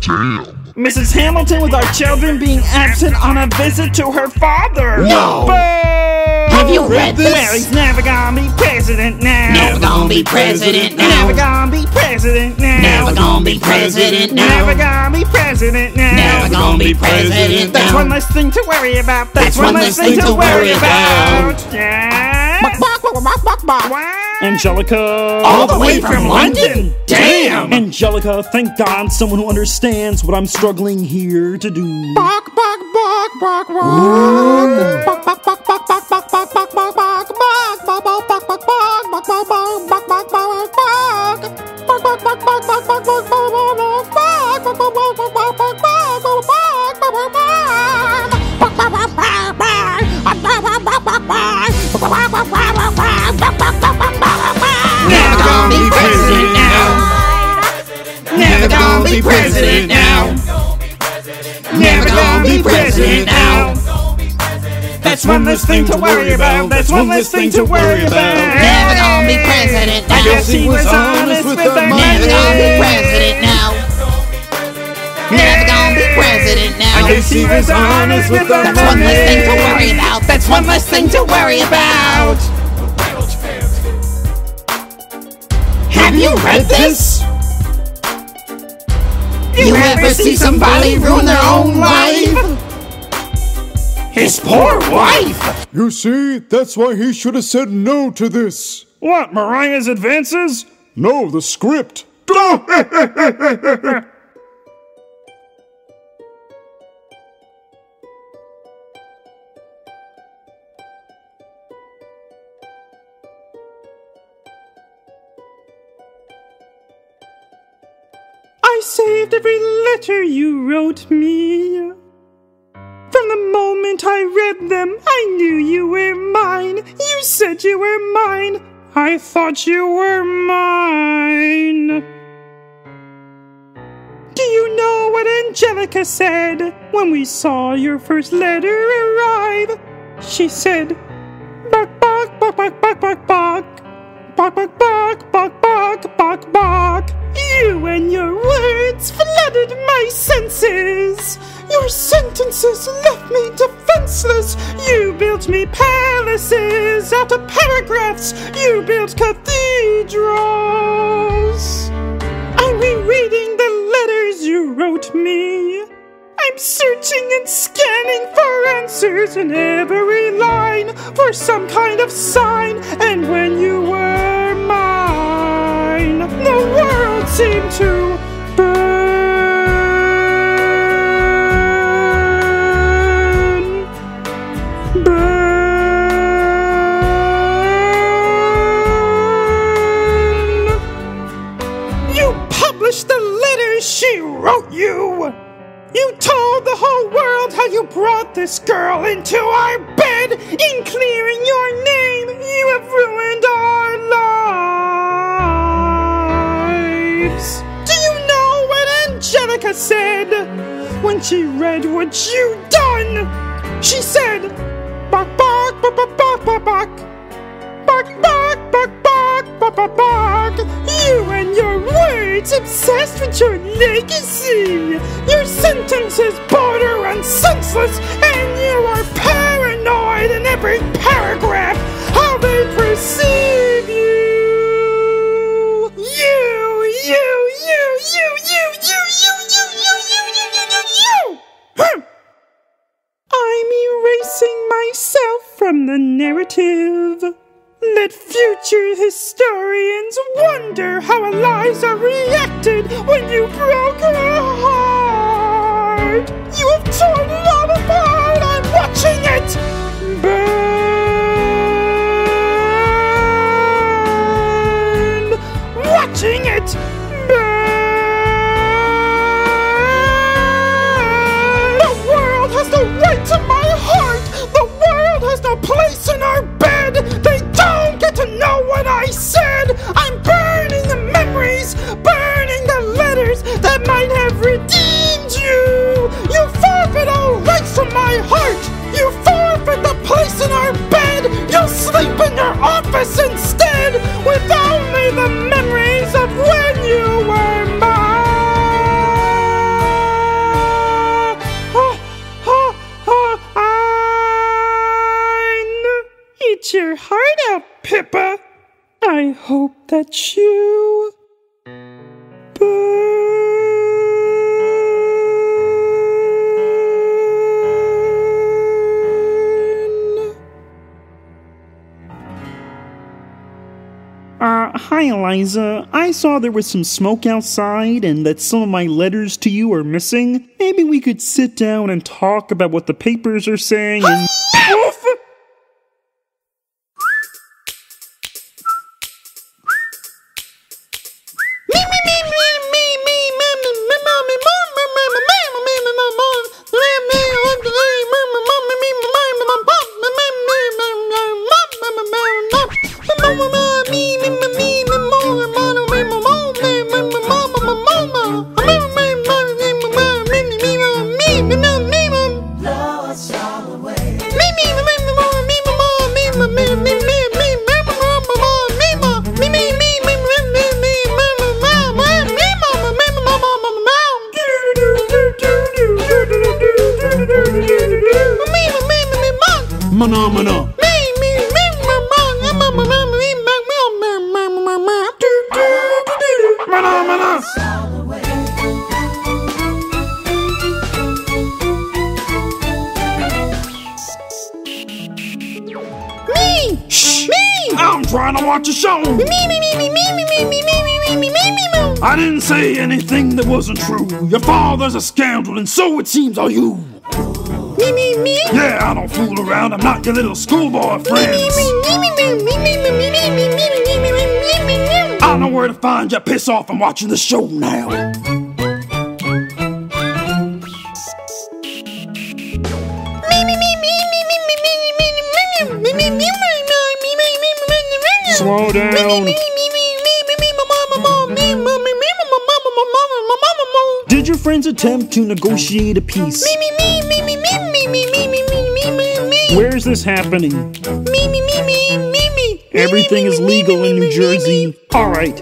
C: Mrs. Hamilton with our children being absent on a visit to her father.
B: No.
C: Boo!
B: Have you read this?
C: Well, he's never gonna be president now.
B: Never gonna be president now.
C: Never gonna be president now.
B: Never gonna be president now.
C: Never gonna be president now.
B: Never gonna be president
C: That's one less thing to worry about. That's,
B: That's one less thing to worry about.
C: Yes. Angelica.
B: All the way from London? Damn!
C: Angelica, thank God someone who understands what I'm struggling here to do.
B: Never gonna be president now. Never gonna be president now. Never gonna be president now.
C: That's one less thing to worry about. That's one less thing to worry about.
B: Never gonna be president now.
C: I guess he was honest with that
B: Never gonna be president now. Never
C: I guess he was honest with that
B: That's one less thing to worry about. That's one less thing to worry about. Have you read this? You ever see somebody ruin their own life? His poor wife!
J: You see, that's why he should have said no to this.
C: What, Maria's advances?
J: No, the script.
C: I every letter you wrote me. From the moment I read them, I knew you were mine. You said you were mine. I thought you were mine. Do you know
F: what Angelica said when we saw your first letter arrive. She said, Bark, bark, bark, bark, bark, bark, bark. Bark, bark, bark, bark, bark, bark, bark. You and your words flooded my senses. Your sentences left me defenseless. You built me palaces out of paragraphs. You built cathedrals. I'm rereading the letters you wrote me. I'm searching and scanning for answers in every line for some kind of sign. And when you were the world seemed to burn. Burn. You published the letters she wrote you! You told the whole world how you brought this girl into our bed in clearing your name. You have ruined our lives. Do you know what Angelica said when she read what you done? She said, bark, bark, bark, bark, bark, bark, bark. Bark, bark, bark, bark, bark, bark, bark. You and your words obsessed with your legacy. Your sentences border on senseless, and you are paranoid in every paragraph. How they perceive. You, from the narrative. Let future historians wonder how Eliza reacted when you broke her heart. You have torn love apart. I'm watching it burn. No place in our bed. They don't get to know what I said. I'm burning the memories, burning the letters that might have redeemed you. You forfeit all rights to my heart. You forfeit the place in our bed. You'll sleep in your office instead with only the memories of when you were Eat your heart out, Pippa. I hope that you burn. Uh, hi Eliza. I saw there was some smoke outside and that some of my letters to you are missing. Maybe we could sit down and talk about what the papers are saying and.
G: wasn't true. Your father's a scoundrel, and so it seems are you.
F: Me, me, me.
G: Yeah, I don't fool around. I'm not your little schoolboy friends. I know where to find you. Piss off. I'm watching the show now.
C: Attempt to negotiate a peace?
E: Me, me, me, me, me, me, me, me, me, me, me, me, me.
C: Where's this happening?
E: Me, me, me, me, me, me.
C: Everything is legal in New Jersey. Alright.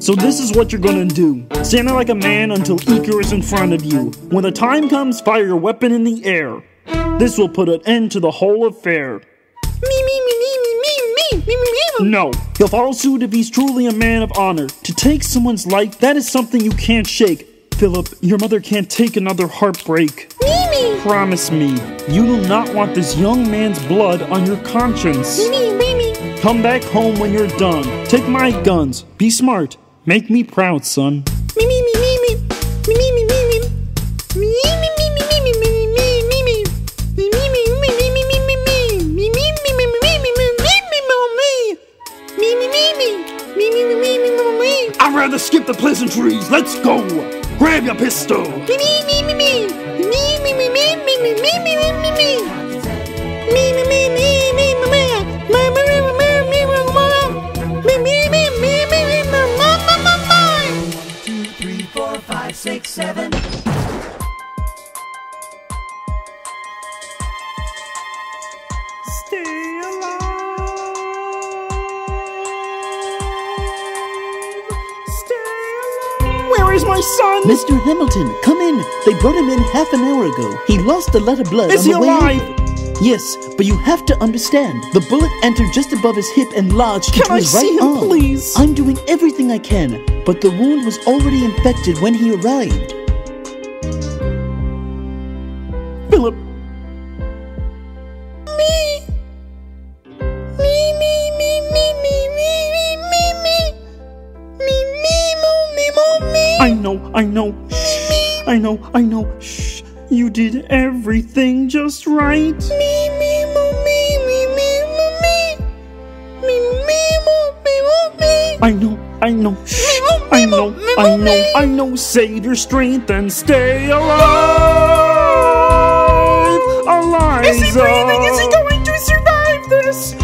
C: So this is what you're gonna do. Stand there like a man until Eacker is in front of you. When the time comes, fire your weapon in the air. This will put an end to the whole affair.
E: Me, me, me, me, me, me, me, me, me, me.
C: No, he'll follow suit if he's truly a man of honor. To take someone's life, that is something you can't shake. Philip. Your mother can't take another heartbreak.
E: Mimi!
C: Promise me, you do not want this young man's blood on your conscience.
E: Mimi, Mimi!
C: Come back home when you're done. Take my guns. Be smart. Make me proud, son.
E: Mimi, Mimi, Mimi! Mimi, Mimi, Mimi! Mimi, Mimi, Mimi, Mimi, Mimi, Mimi!
C: I'd rather skip the Mimi, Let's go! Grab your pistol.
E: Me, me, me, me, me.
A: Hamilton, come in. They brought him in half an hour ago. He lost a lot of blood
C: Is
A: on
C: he
A: the way
C: alive?
A: Yes, but you have to understand. The bullet entered just above his hip and lodged
C: Can
A: into
C: I
A: his
C: see
A: right
C: him,
A: arm.
C: please?
A: I'm doing everything I can, but the wound was already infected when he arrived.
C: Did everything just right.
E: Me, me, mo, me, me, me, mo, me. Me, me, mo, me, mo, me.
C: I know, I know. Shh. I know, I know, I know. Save your strength and stay alive. Eliza.
E: Is he breathing? Is he going to survive this?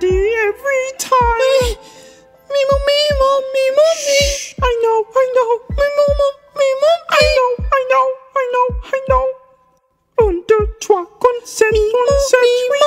C: Melody every time.
E: Me, mo, me, mo, me, mo, me.
C: I know, I know.
E: Me, mo, mo, me, mo,
C: I know, I know, I know, I know. Un, deux, trois, con, sept,
E: me,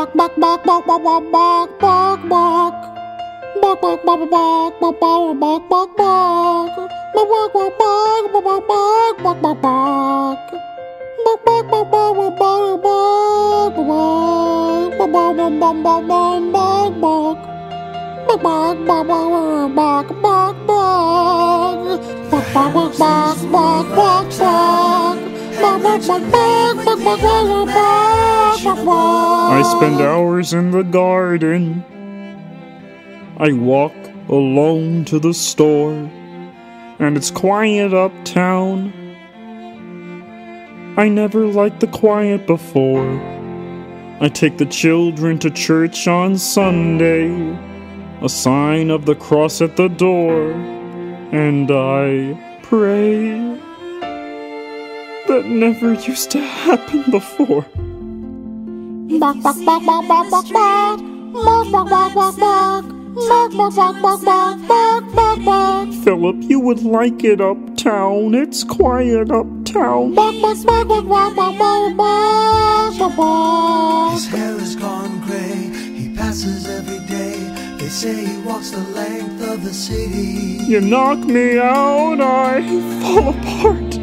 E: Bark, bark, bark, bark, bark, bark, bark, bark, bark. Bark, bark, bark, bark, bark, bark, bark, bark, bark. Bark, bark, bark, bark, bark, bark, bark, bark, bark. Bark, bark, bark, bark, bark, bark, bark, bark. Bark, bark, bark, bark, bark, bark, bark, bark. Bark, bark, bark, bark, bark, bark, bark. Bark, bark, bark, bark, bark, bark, bark. Bark, bark,
C: I spend hours in the garden. I walk alone to the store, and it's quiet uptown. I never liked the quiet before. I take the children to church on Sunday, a sign of the cross at the door, and I pray. That never used to happen before.
E: Bark, bark, bark, bark, bark, bark, bark. Bark, bark, bark, bark, bark. Bark, bark, bark, bark, bark, bark, bark, bark.
C: Philip, you would like it uptown. It's quiet uptown.
E: Bark, bark, bark, bark, bark, bark, bark, bark, bark, bark.
K: His hair has gone gray. He passes every day. They say he walks the length of the city.
C: You knock me out, I fall apart.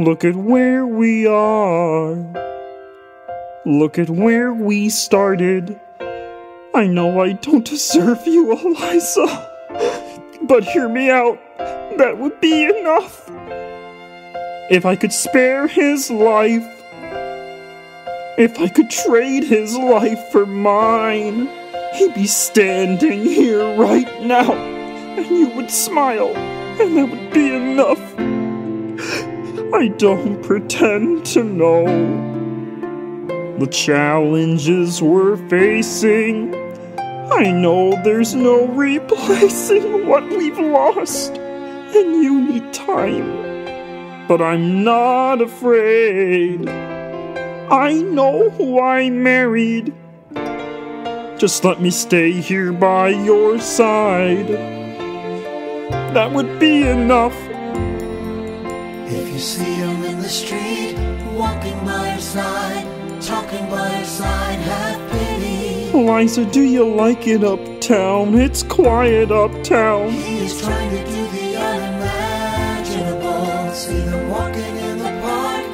C: Look at where we are. Look at where we started.
E: I know I don't deserve you, Eliza. But hear me out. That would be enough. If I could spare his life, if I could trade his life for mine, he'd be standing here right now, and you would smile, and that would be enough. I don't pretend to know the challenges we're facing. I know there's no replacing what we've lost, and you need time. But I'm not afraid. I know who I married. Just let me stay here by your side. That would be enough.
A: See him in the street, walking by your side, talking by your side, have pity.
E: Eliza, do you like it uptown? It's quiet uptown.
A: He's trying to do the unimaginable. See them walking in the park,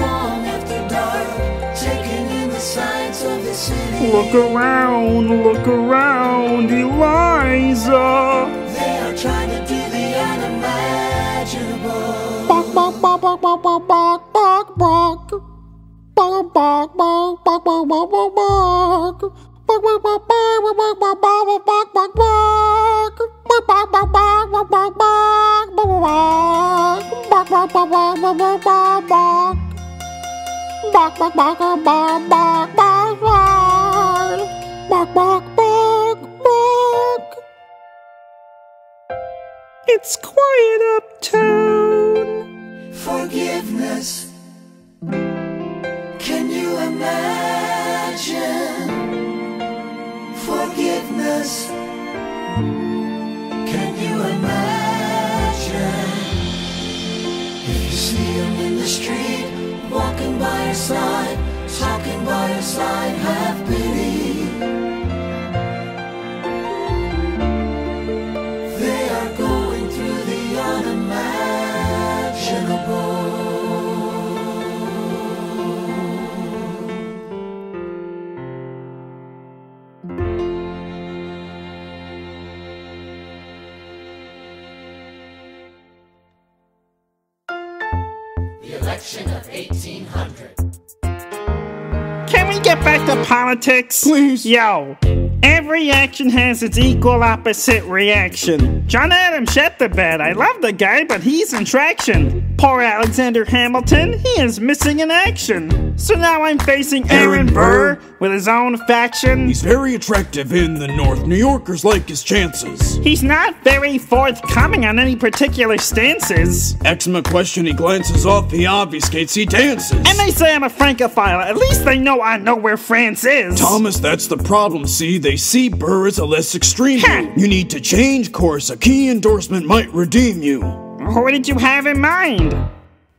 A: long after dark, taking in the sights of the city.
E: Look around, look around, Eliza. It's quiet uptown.
A: Forgiveness. Can you imagine? Forgiveness. Can you imagine? If you see him in the street, walking by your side, talking by your side, have pity.
L: 1800.
C: Can we get back to politics?
G: Please.
C: Yo, every action has its equal opposite reaction. John Adams shit the bed. I love the guy, but he's in traction. Poor Alexander Hamilton, he is missing in action. So now I'm facing Aaron,
G: Aaron
C: Burr
G: Burr.
C: with his own faction.
G: He's very attractive in the North. New Yorkers like his chances.
C: He's not very forthcoming on any particular stances.
G: Eczema question, he glances off, he obfuscates, he dances.
C: And they say I'm a Francophile. At least they know I know where France is.
G: Thomas, that's the problem. See, they see Burr as a less extreme.
C: Huh.
G: you. You need to change course. A key endorsement might redeem you.
C: What did you have in mind?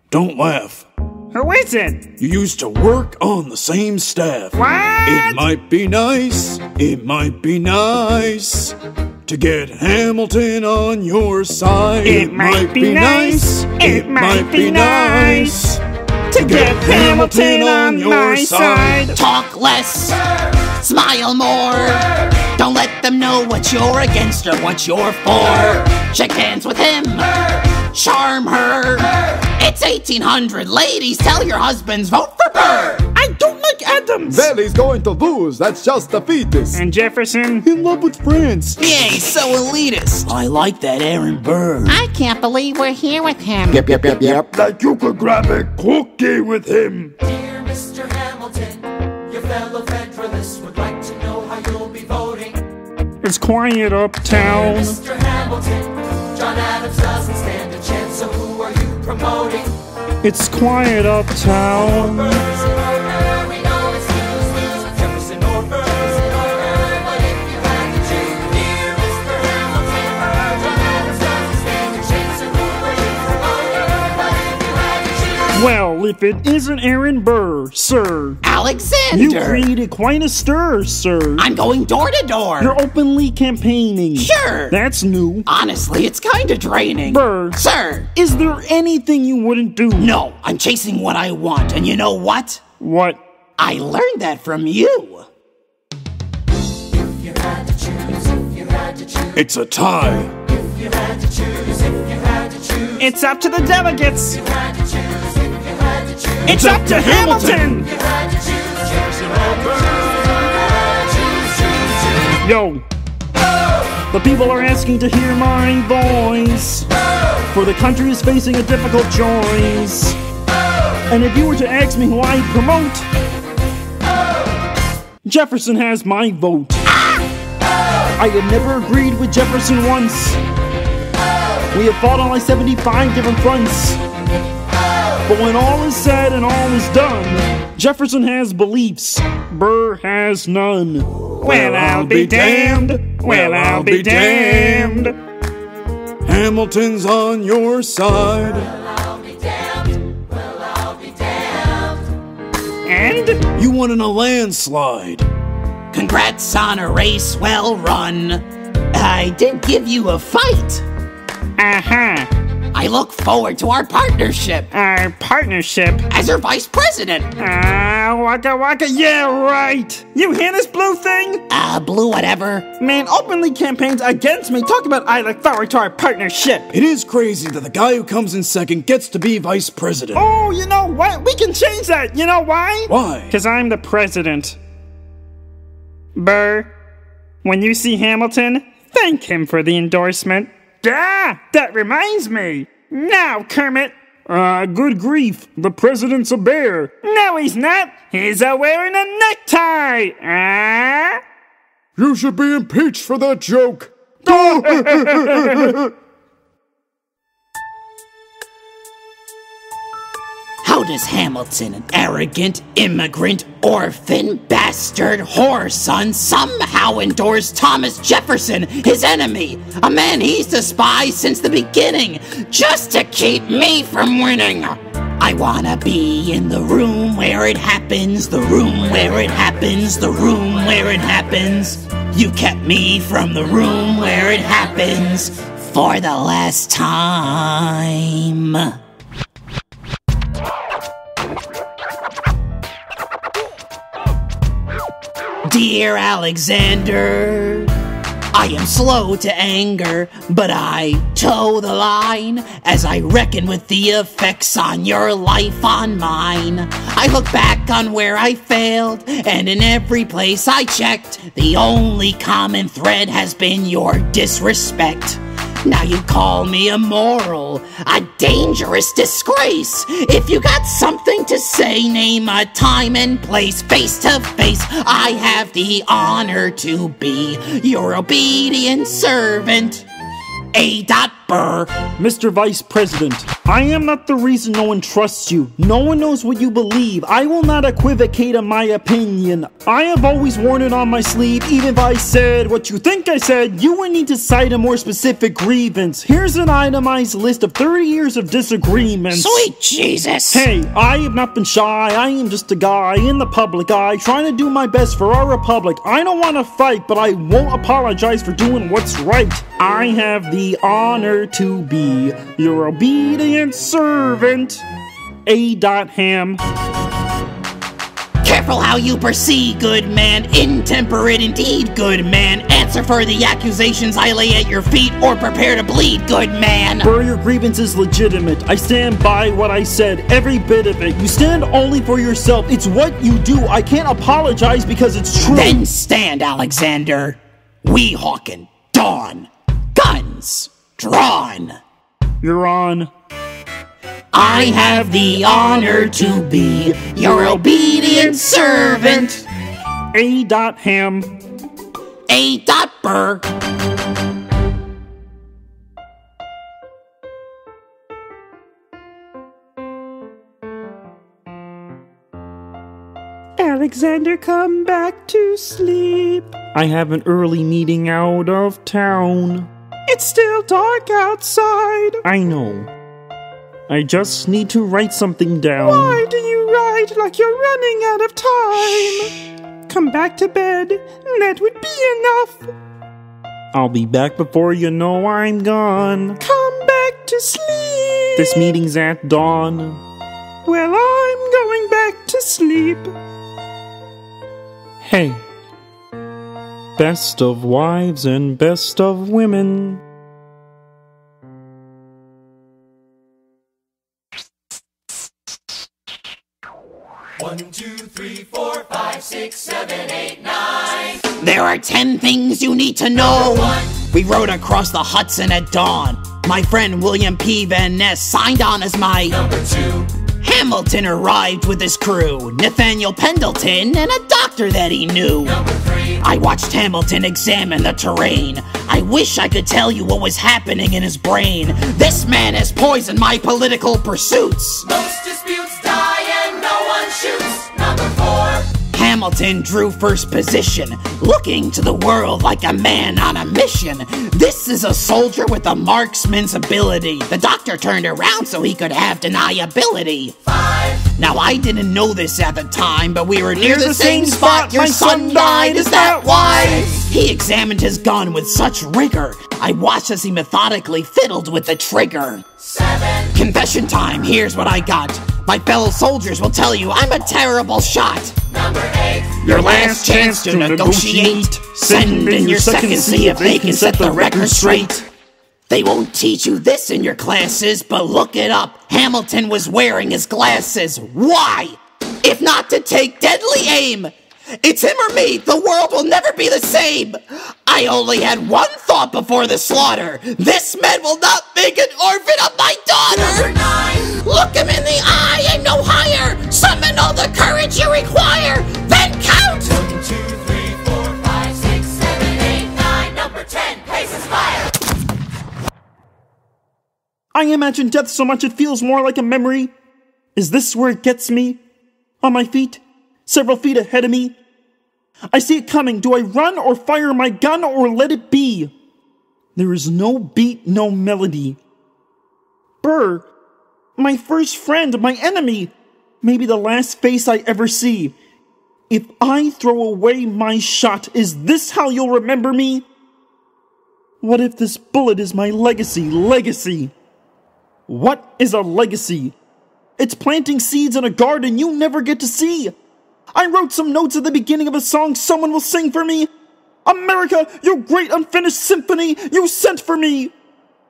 G: Don't laugh.
C: Who is it?
G: You used to work on the same staff.
C: What?
G: It might be nice, it might be nice to get Hamilton on your side.
C: It might be nice, it might be nice to get Hamilton on my side.
B: Talk less, smile more. Don't let them know what you're against or what you're for. Shake hands with him, charm her. It's 1800, ladies. Tell your husbands, vote for Burr.
C: I don't like Adams.
J: Well, he's going to lose. That's just the fetus.
C: And Jefferson?
G: In love with France.
B: Yay, so elitist. I like that Aaron Burr.
M: I can't believe we're here with him.
J: Yep, yep, yep, yep.
D: Like you could grab a cookie with him.
A: Dear Mr. Hamilton, your fellow Federalists would like to know how you'll be voting.
C: It's quiet uptown.
A: Mr. Hamilton, John Adams doesn't stand a chance, so who are you promoting?
C: It's quiet uptown. Well, if it isn't Aaron Burr, sir,
B: Alexander.
C: you created quite a stir, sir.
B: I'm going door to door.
C: You're openly campaigning.
B: Sure.
C: That's new.
B: Honestly, it's kinda draining.
C: Burr.
B: Sir.
C: Is there anything you wouldn't do?
B: No, I'm chasing what I want, and you know what?
C: What?
B: I learned that from you.
A: you
D: It's a tie.
C: It's up to the delegates. It's up to Hamilton. Yo. The people are asking to hear my voice. For the country is facing a difficult choice. And if you were to ask me who I promote, Jefferson has my vote. I have never agreed with Jefferson once. We have fought on like 75 different fronts. But when all is said and all is done, Jefferson has beliefs, Burr has none. Well, I'll be damned. Well, I'll be damned.
D: Hamilton's on your side. Well, I'll be damned. Well, I'll be damned.
C: And
D: You won in a landslide.
B: Congrats on a race well run. I did give you a fight.
C: aha,
B: I look forward to our partnership
C: our partnership.
B: as your vice president.
C: Ah, waka waka, yeah, right. You hear this blue thing?
B: Uh, blue whatever.
C: Man, openly campaigns against me. Talk about I look forward to our partnership.
D: It is crazy that the guy who comes in second gets to be vice president.
C: Oh, you know what? We can change that. You know why?
D: Why?
C: Because I'm the president. Burr, when you see Hamilton, thank him for the endorsement. Ah, that reminds me. Now, Kermit.
F: Ah, good grief, the president's a bear.
C: No, he's not. He's a wearing a necktie. Ah.
D: You should be impeached for that joke.
B: How Hamilton, an arrogant, immigrant, orphan, bastard, whore son, somehow endorse Thomas Jefferson, his enemy, a man he's despised since the beginning, just to keep me from winning? I wanna be in the room where it happens, the room where it happens, the room where it happens. You kept me from the room where it happens for the last time. Dear Alexander, I am slow to anger, but I toe the line as I reckon with the effects on your life on mine. I look back on where I failed, and in every place I checked, the only common thread has been your disrespect. Now you call me immoral, a dangerous disgrace. If you got something to say, name a time and place. Face to face, I have the honor to be your obedient servant. A. Dot Burr.
F: Mr. Vice President, I am not the reason no one trusts you. No one knows what you believe. I will not equivocate on my opinion. I have always worn it on my sleeve. Even if I said what you think I said, you would need to cite a more specific grievance. Here's an itemized list of 30 years of disagreements.
B: Sweet Jesus.
F: Hey, I have not been shy. I am just a guy in the public eye trying to do my best for our republic. I don't want to fight, but I won't apologize for doing what's right. I have the honor to be your obedient servant, A. Dot Ham.
B: Careful how you proceed, good man. Intemperate indeed, good man. Answer for the accusations I lay at your feet, or prepare to bleed, good man.
F: Burr, your grievance is legitimate. I stand by what I said, every bit of it. You stand only for yourself. It's what you do. I can't apologize because it's true.
B: Then stand, Alexander. Weehawken dawn. Guns drawn.
F: You're on.
B: I have the honor to be your obedient servant.
F: A. Dot Ham.
B: A. Dot Burr.
C: Alexander, come back to sleep.
F: I have an early meeting out of town.
C: It's still dark outside.
F: I know. I just need to write something down.
C: Why do you write like you're running out of time? Shh. Come back to bed. That would be enough.
F: I'll be back before you know I'm gone.
C: Come back to sleep.
F: This meeting's at dawn.
C: Well, I'm going back to sleep.
F: Hey.
C: Best of wives and best of women.
N: One, two, three, four, five, six, seven, eight, nine.
B: There are 10 things you need to know. We rode across the Hudson at dawn. My friend William P. Van Ness signed on as my
N: Number two,
B: Hamilton arrived with his crew, Nathaniel Pendleton, and a doctor that he knew.
N: number three,
B: I watched Hamilton examine the terrain. I wish I could tell you what was happening in his brain. This man has poisoned my political pursuits.
N: most disputes die and no one shoots. Number four,
B: Hamilton drew first position, looking to the world like a man on a mission. This is a soldier with a marksman's ability. The doctor turned around so he could have deniability.
N: five,
B: Now, I didn't know this at the time, but we were near,
C: Near
B: the, same, spot. Your son died, is that why? He examined his gun with such rigor. I watched as he methodically fiddled with the trigger.
N: seven,
B: Confession time, here's what I got. My fellow soldiers will tell you I'm a terrible shot.
N: number eight,
B: Your last chance to negotiate. Send in your second, see if they can set the record straight. They won't teach you this in your classes, but look it up. Hamilton was wearing his glasses. Why? If not to take deadly aim. It's him or me. The world will never be the same. I only had one thought before the slaughter. This man will not make an orphan of my daughter.
N: number nine,
B: Look him in the eye and no higher. Summon all the courage you require. Then count.
N: one, two, three, four, five, six, seven, eight, nine. Number ten, paces fire.
C: I imagine death so much it feels more like a memory. Is this where it gets me? On my feet? Several feet ahead of me? I see it coming. Do I run or fire my gun or let it be? There is no beat, no melody. Burr, my first friend, my enemy, maybe the last face I ever see. If I throw away my shot, is this how you'll remember me? What if this bullet is my legacy? Legacy! What is a legacy? It's planting seeds in a garden you never get to see. I wrote some notes at the beginning of a song someone will sing for me. America, your great unfinished symphony you sent for me.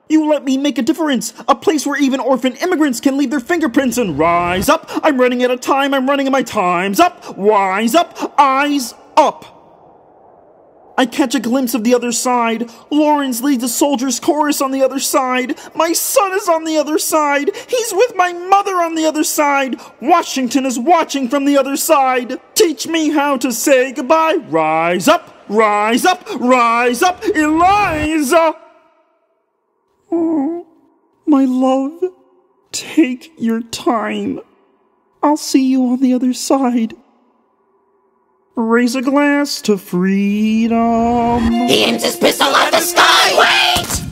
C: You let me make a difference, a place where even orphan immigrants can leave their fingerprints and rise up. I'm running out of time, I'm running and my time's up. Wise up, eyes up. I catch a glimpse of the other side. Laurens leads a soldier's chorus on the other side. My son is on the other side. He's with my mother on the other side. Washington is watching from the other side. Teach me how to say goodbye. Rise up, rise up, rise up, Eliza. Oh, my love, take your time. I'll see you on the other side. Raise a glass to freedom.
B: He aims his pistol at the sky. Wait!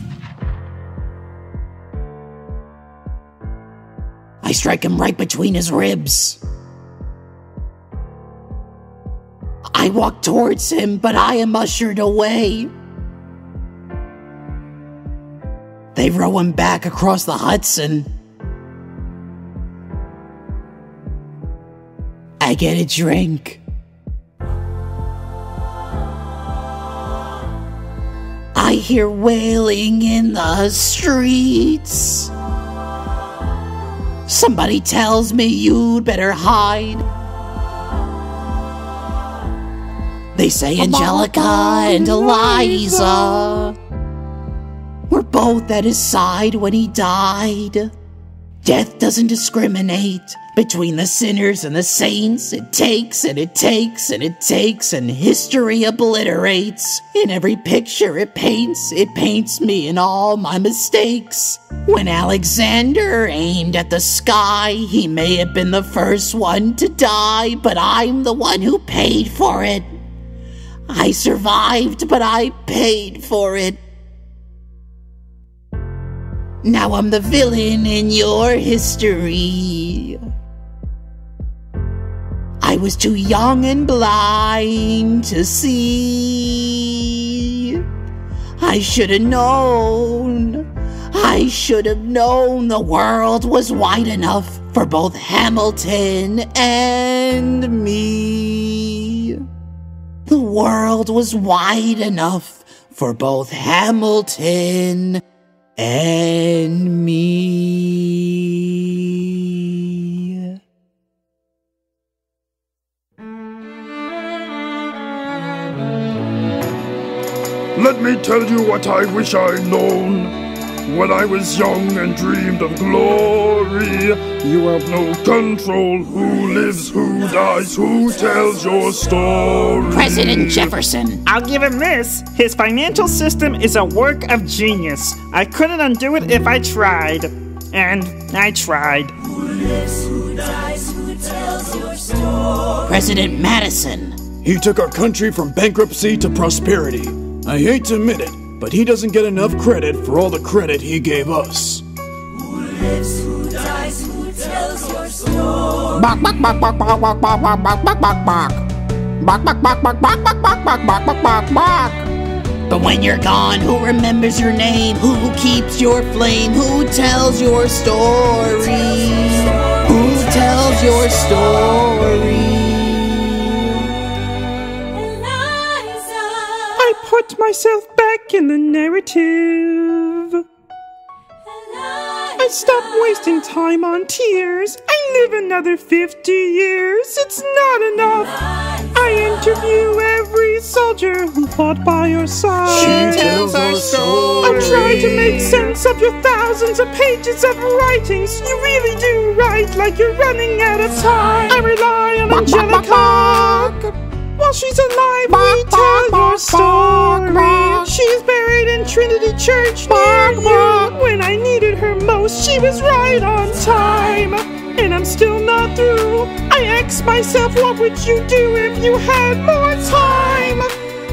B: I strike him right between his ribs. I walk towards him, but I am ushered away. They row him back across the Hudson. I get a drink. I hear wailing in the streets. Somebody tells me you'd better hide. They say Angelica and Eliza were both at his side when he died. Death doesn't discriminate between the sinners and the saints. It takes and it takes and it takes, and history obliterates. In every picture it paints, it paints me in all my mistakes. When Alexander aimed at the sky, he may have been the first one to die, but I'm the one who paid for it. I survived, but I paid for it. Now I'm the villain in your history. I was too young and blind to see. I should have known. I should have known the world was wide enough for both Hamilton and me. The world was wide enough for both Hamilton and me.
D: Let me tell you what I wish I'd known. When I was young and dreamed of glory, you have no control. Who lives, who dies, who tells your story?
B: President Jefferson.
F: I'll give him this. His financial system is a work of genius. I couldn't undo it if I tried. And I tried. Who lives, who dies, who tells your story.
B: President Madison.
G: He took our country from bankruptcy to prosperity. I hate to admit it, but he doesn't get enough credit for all the credit he gave us.
B: But when you're gone, who remembers your name? Who keeps your flame? Who tells your story? Who tells your story?
F: I put myself back in the narrative. I stop wasting time on tears. I live another 50 years. It's not enough. I interview every soldier who fought by your side.
G: She tells our story.
F: I'm trying to make sense of your thousands of pages of writings. You really do write like you're running out of time. I rely on Angelica. While she's alive, we tell
E: bark,
F: your
E: bark,
F: story.
E: bark.
F: She's buried in Trinity Church
E: Bark,
F: near
E: bark.
F: you. When I needed her most, she was right on time. And I'm still not through. I ask myself, what would you do if you had more time?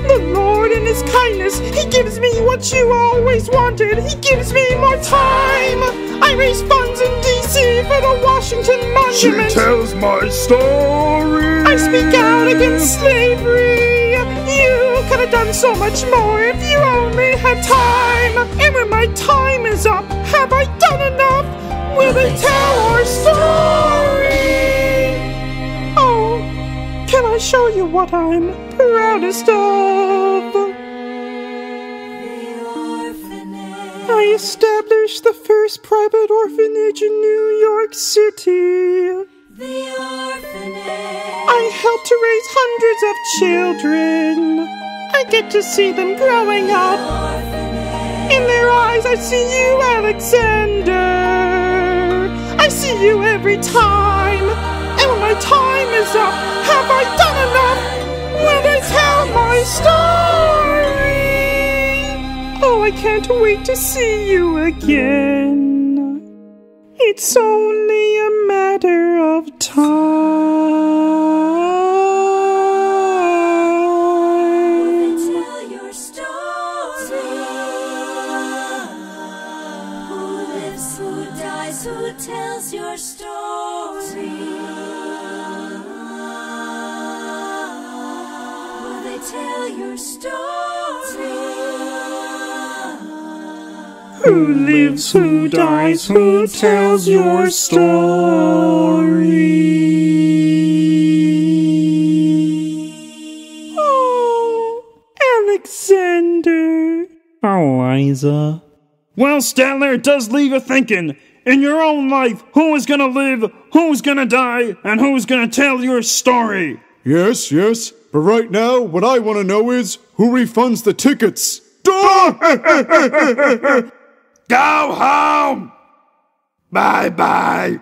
F: The Lord in His kindness, He gives me what you always wanted. He gives me more time. I raise funds in D.C. for the Washington Monument.
D: She tells my story.
F: Speak out against slavery. You could have done so much more if you only had time. And when my time is up, have I done enough? Will they tell our story? Oh, can I show you what I'm proudest of? I established the first private orphanage in New York City. I help to raise hundreds of children. I get to see them growing up. In their eyes, I see you, Alexander. I see you every time. And when my time is up, have I done enough? Will they tell my story? Oh, I can't wait to see you again. It's only a matter of time.
O: Tell your story. Who lives, who dies, who tells your story? Will they tell your story?
F: Who lives, who dies, who tells your story? Oh, Alexander. Eliza.
C: Well, Statler, it does leave you thinking. In your own life, who is gonna live, who's gonna die, and who's gonna tell your story?
G: Yes, yes, but right now, what I want to know is who refunds the tickets?
D: Go home. Bye bye.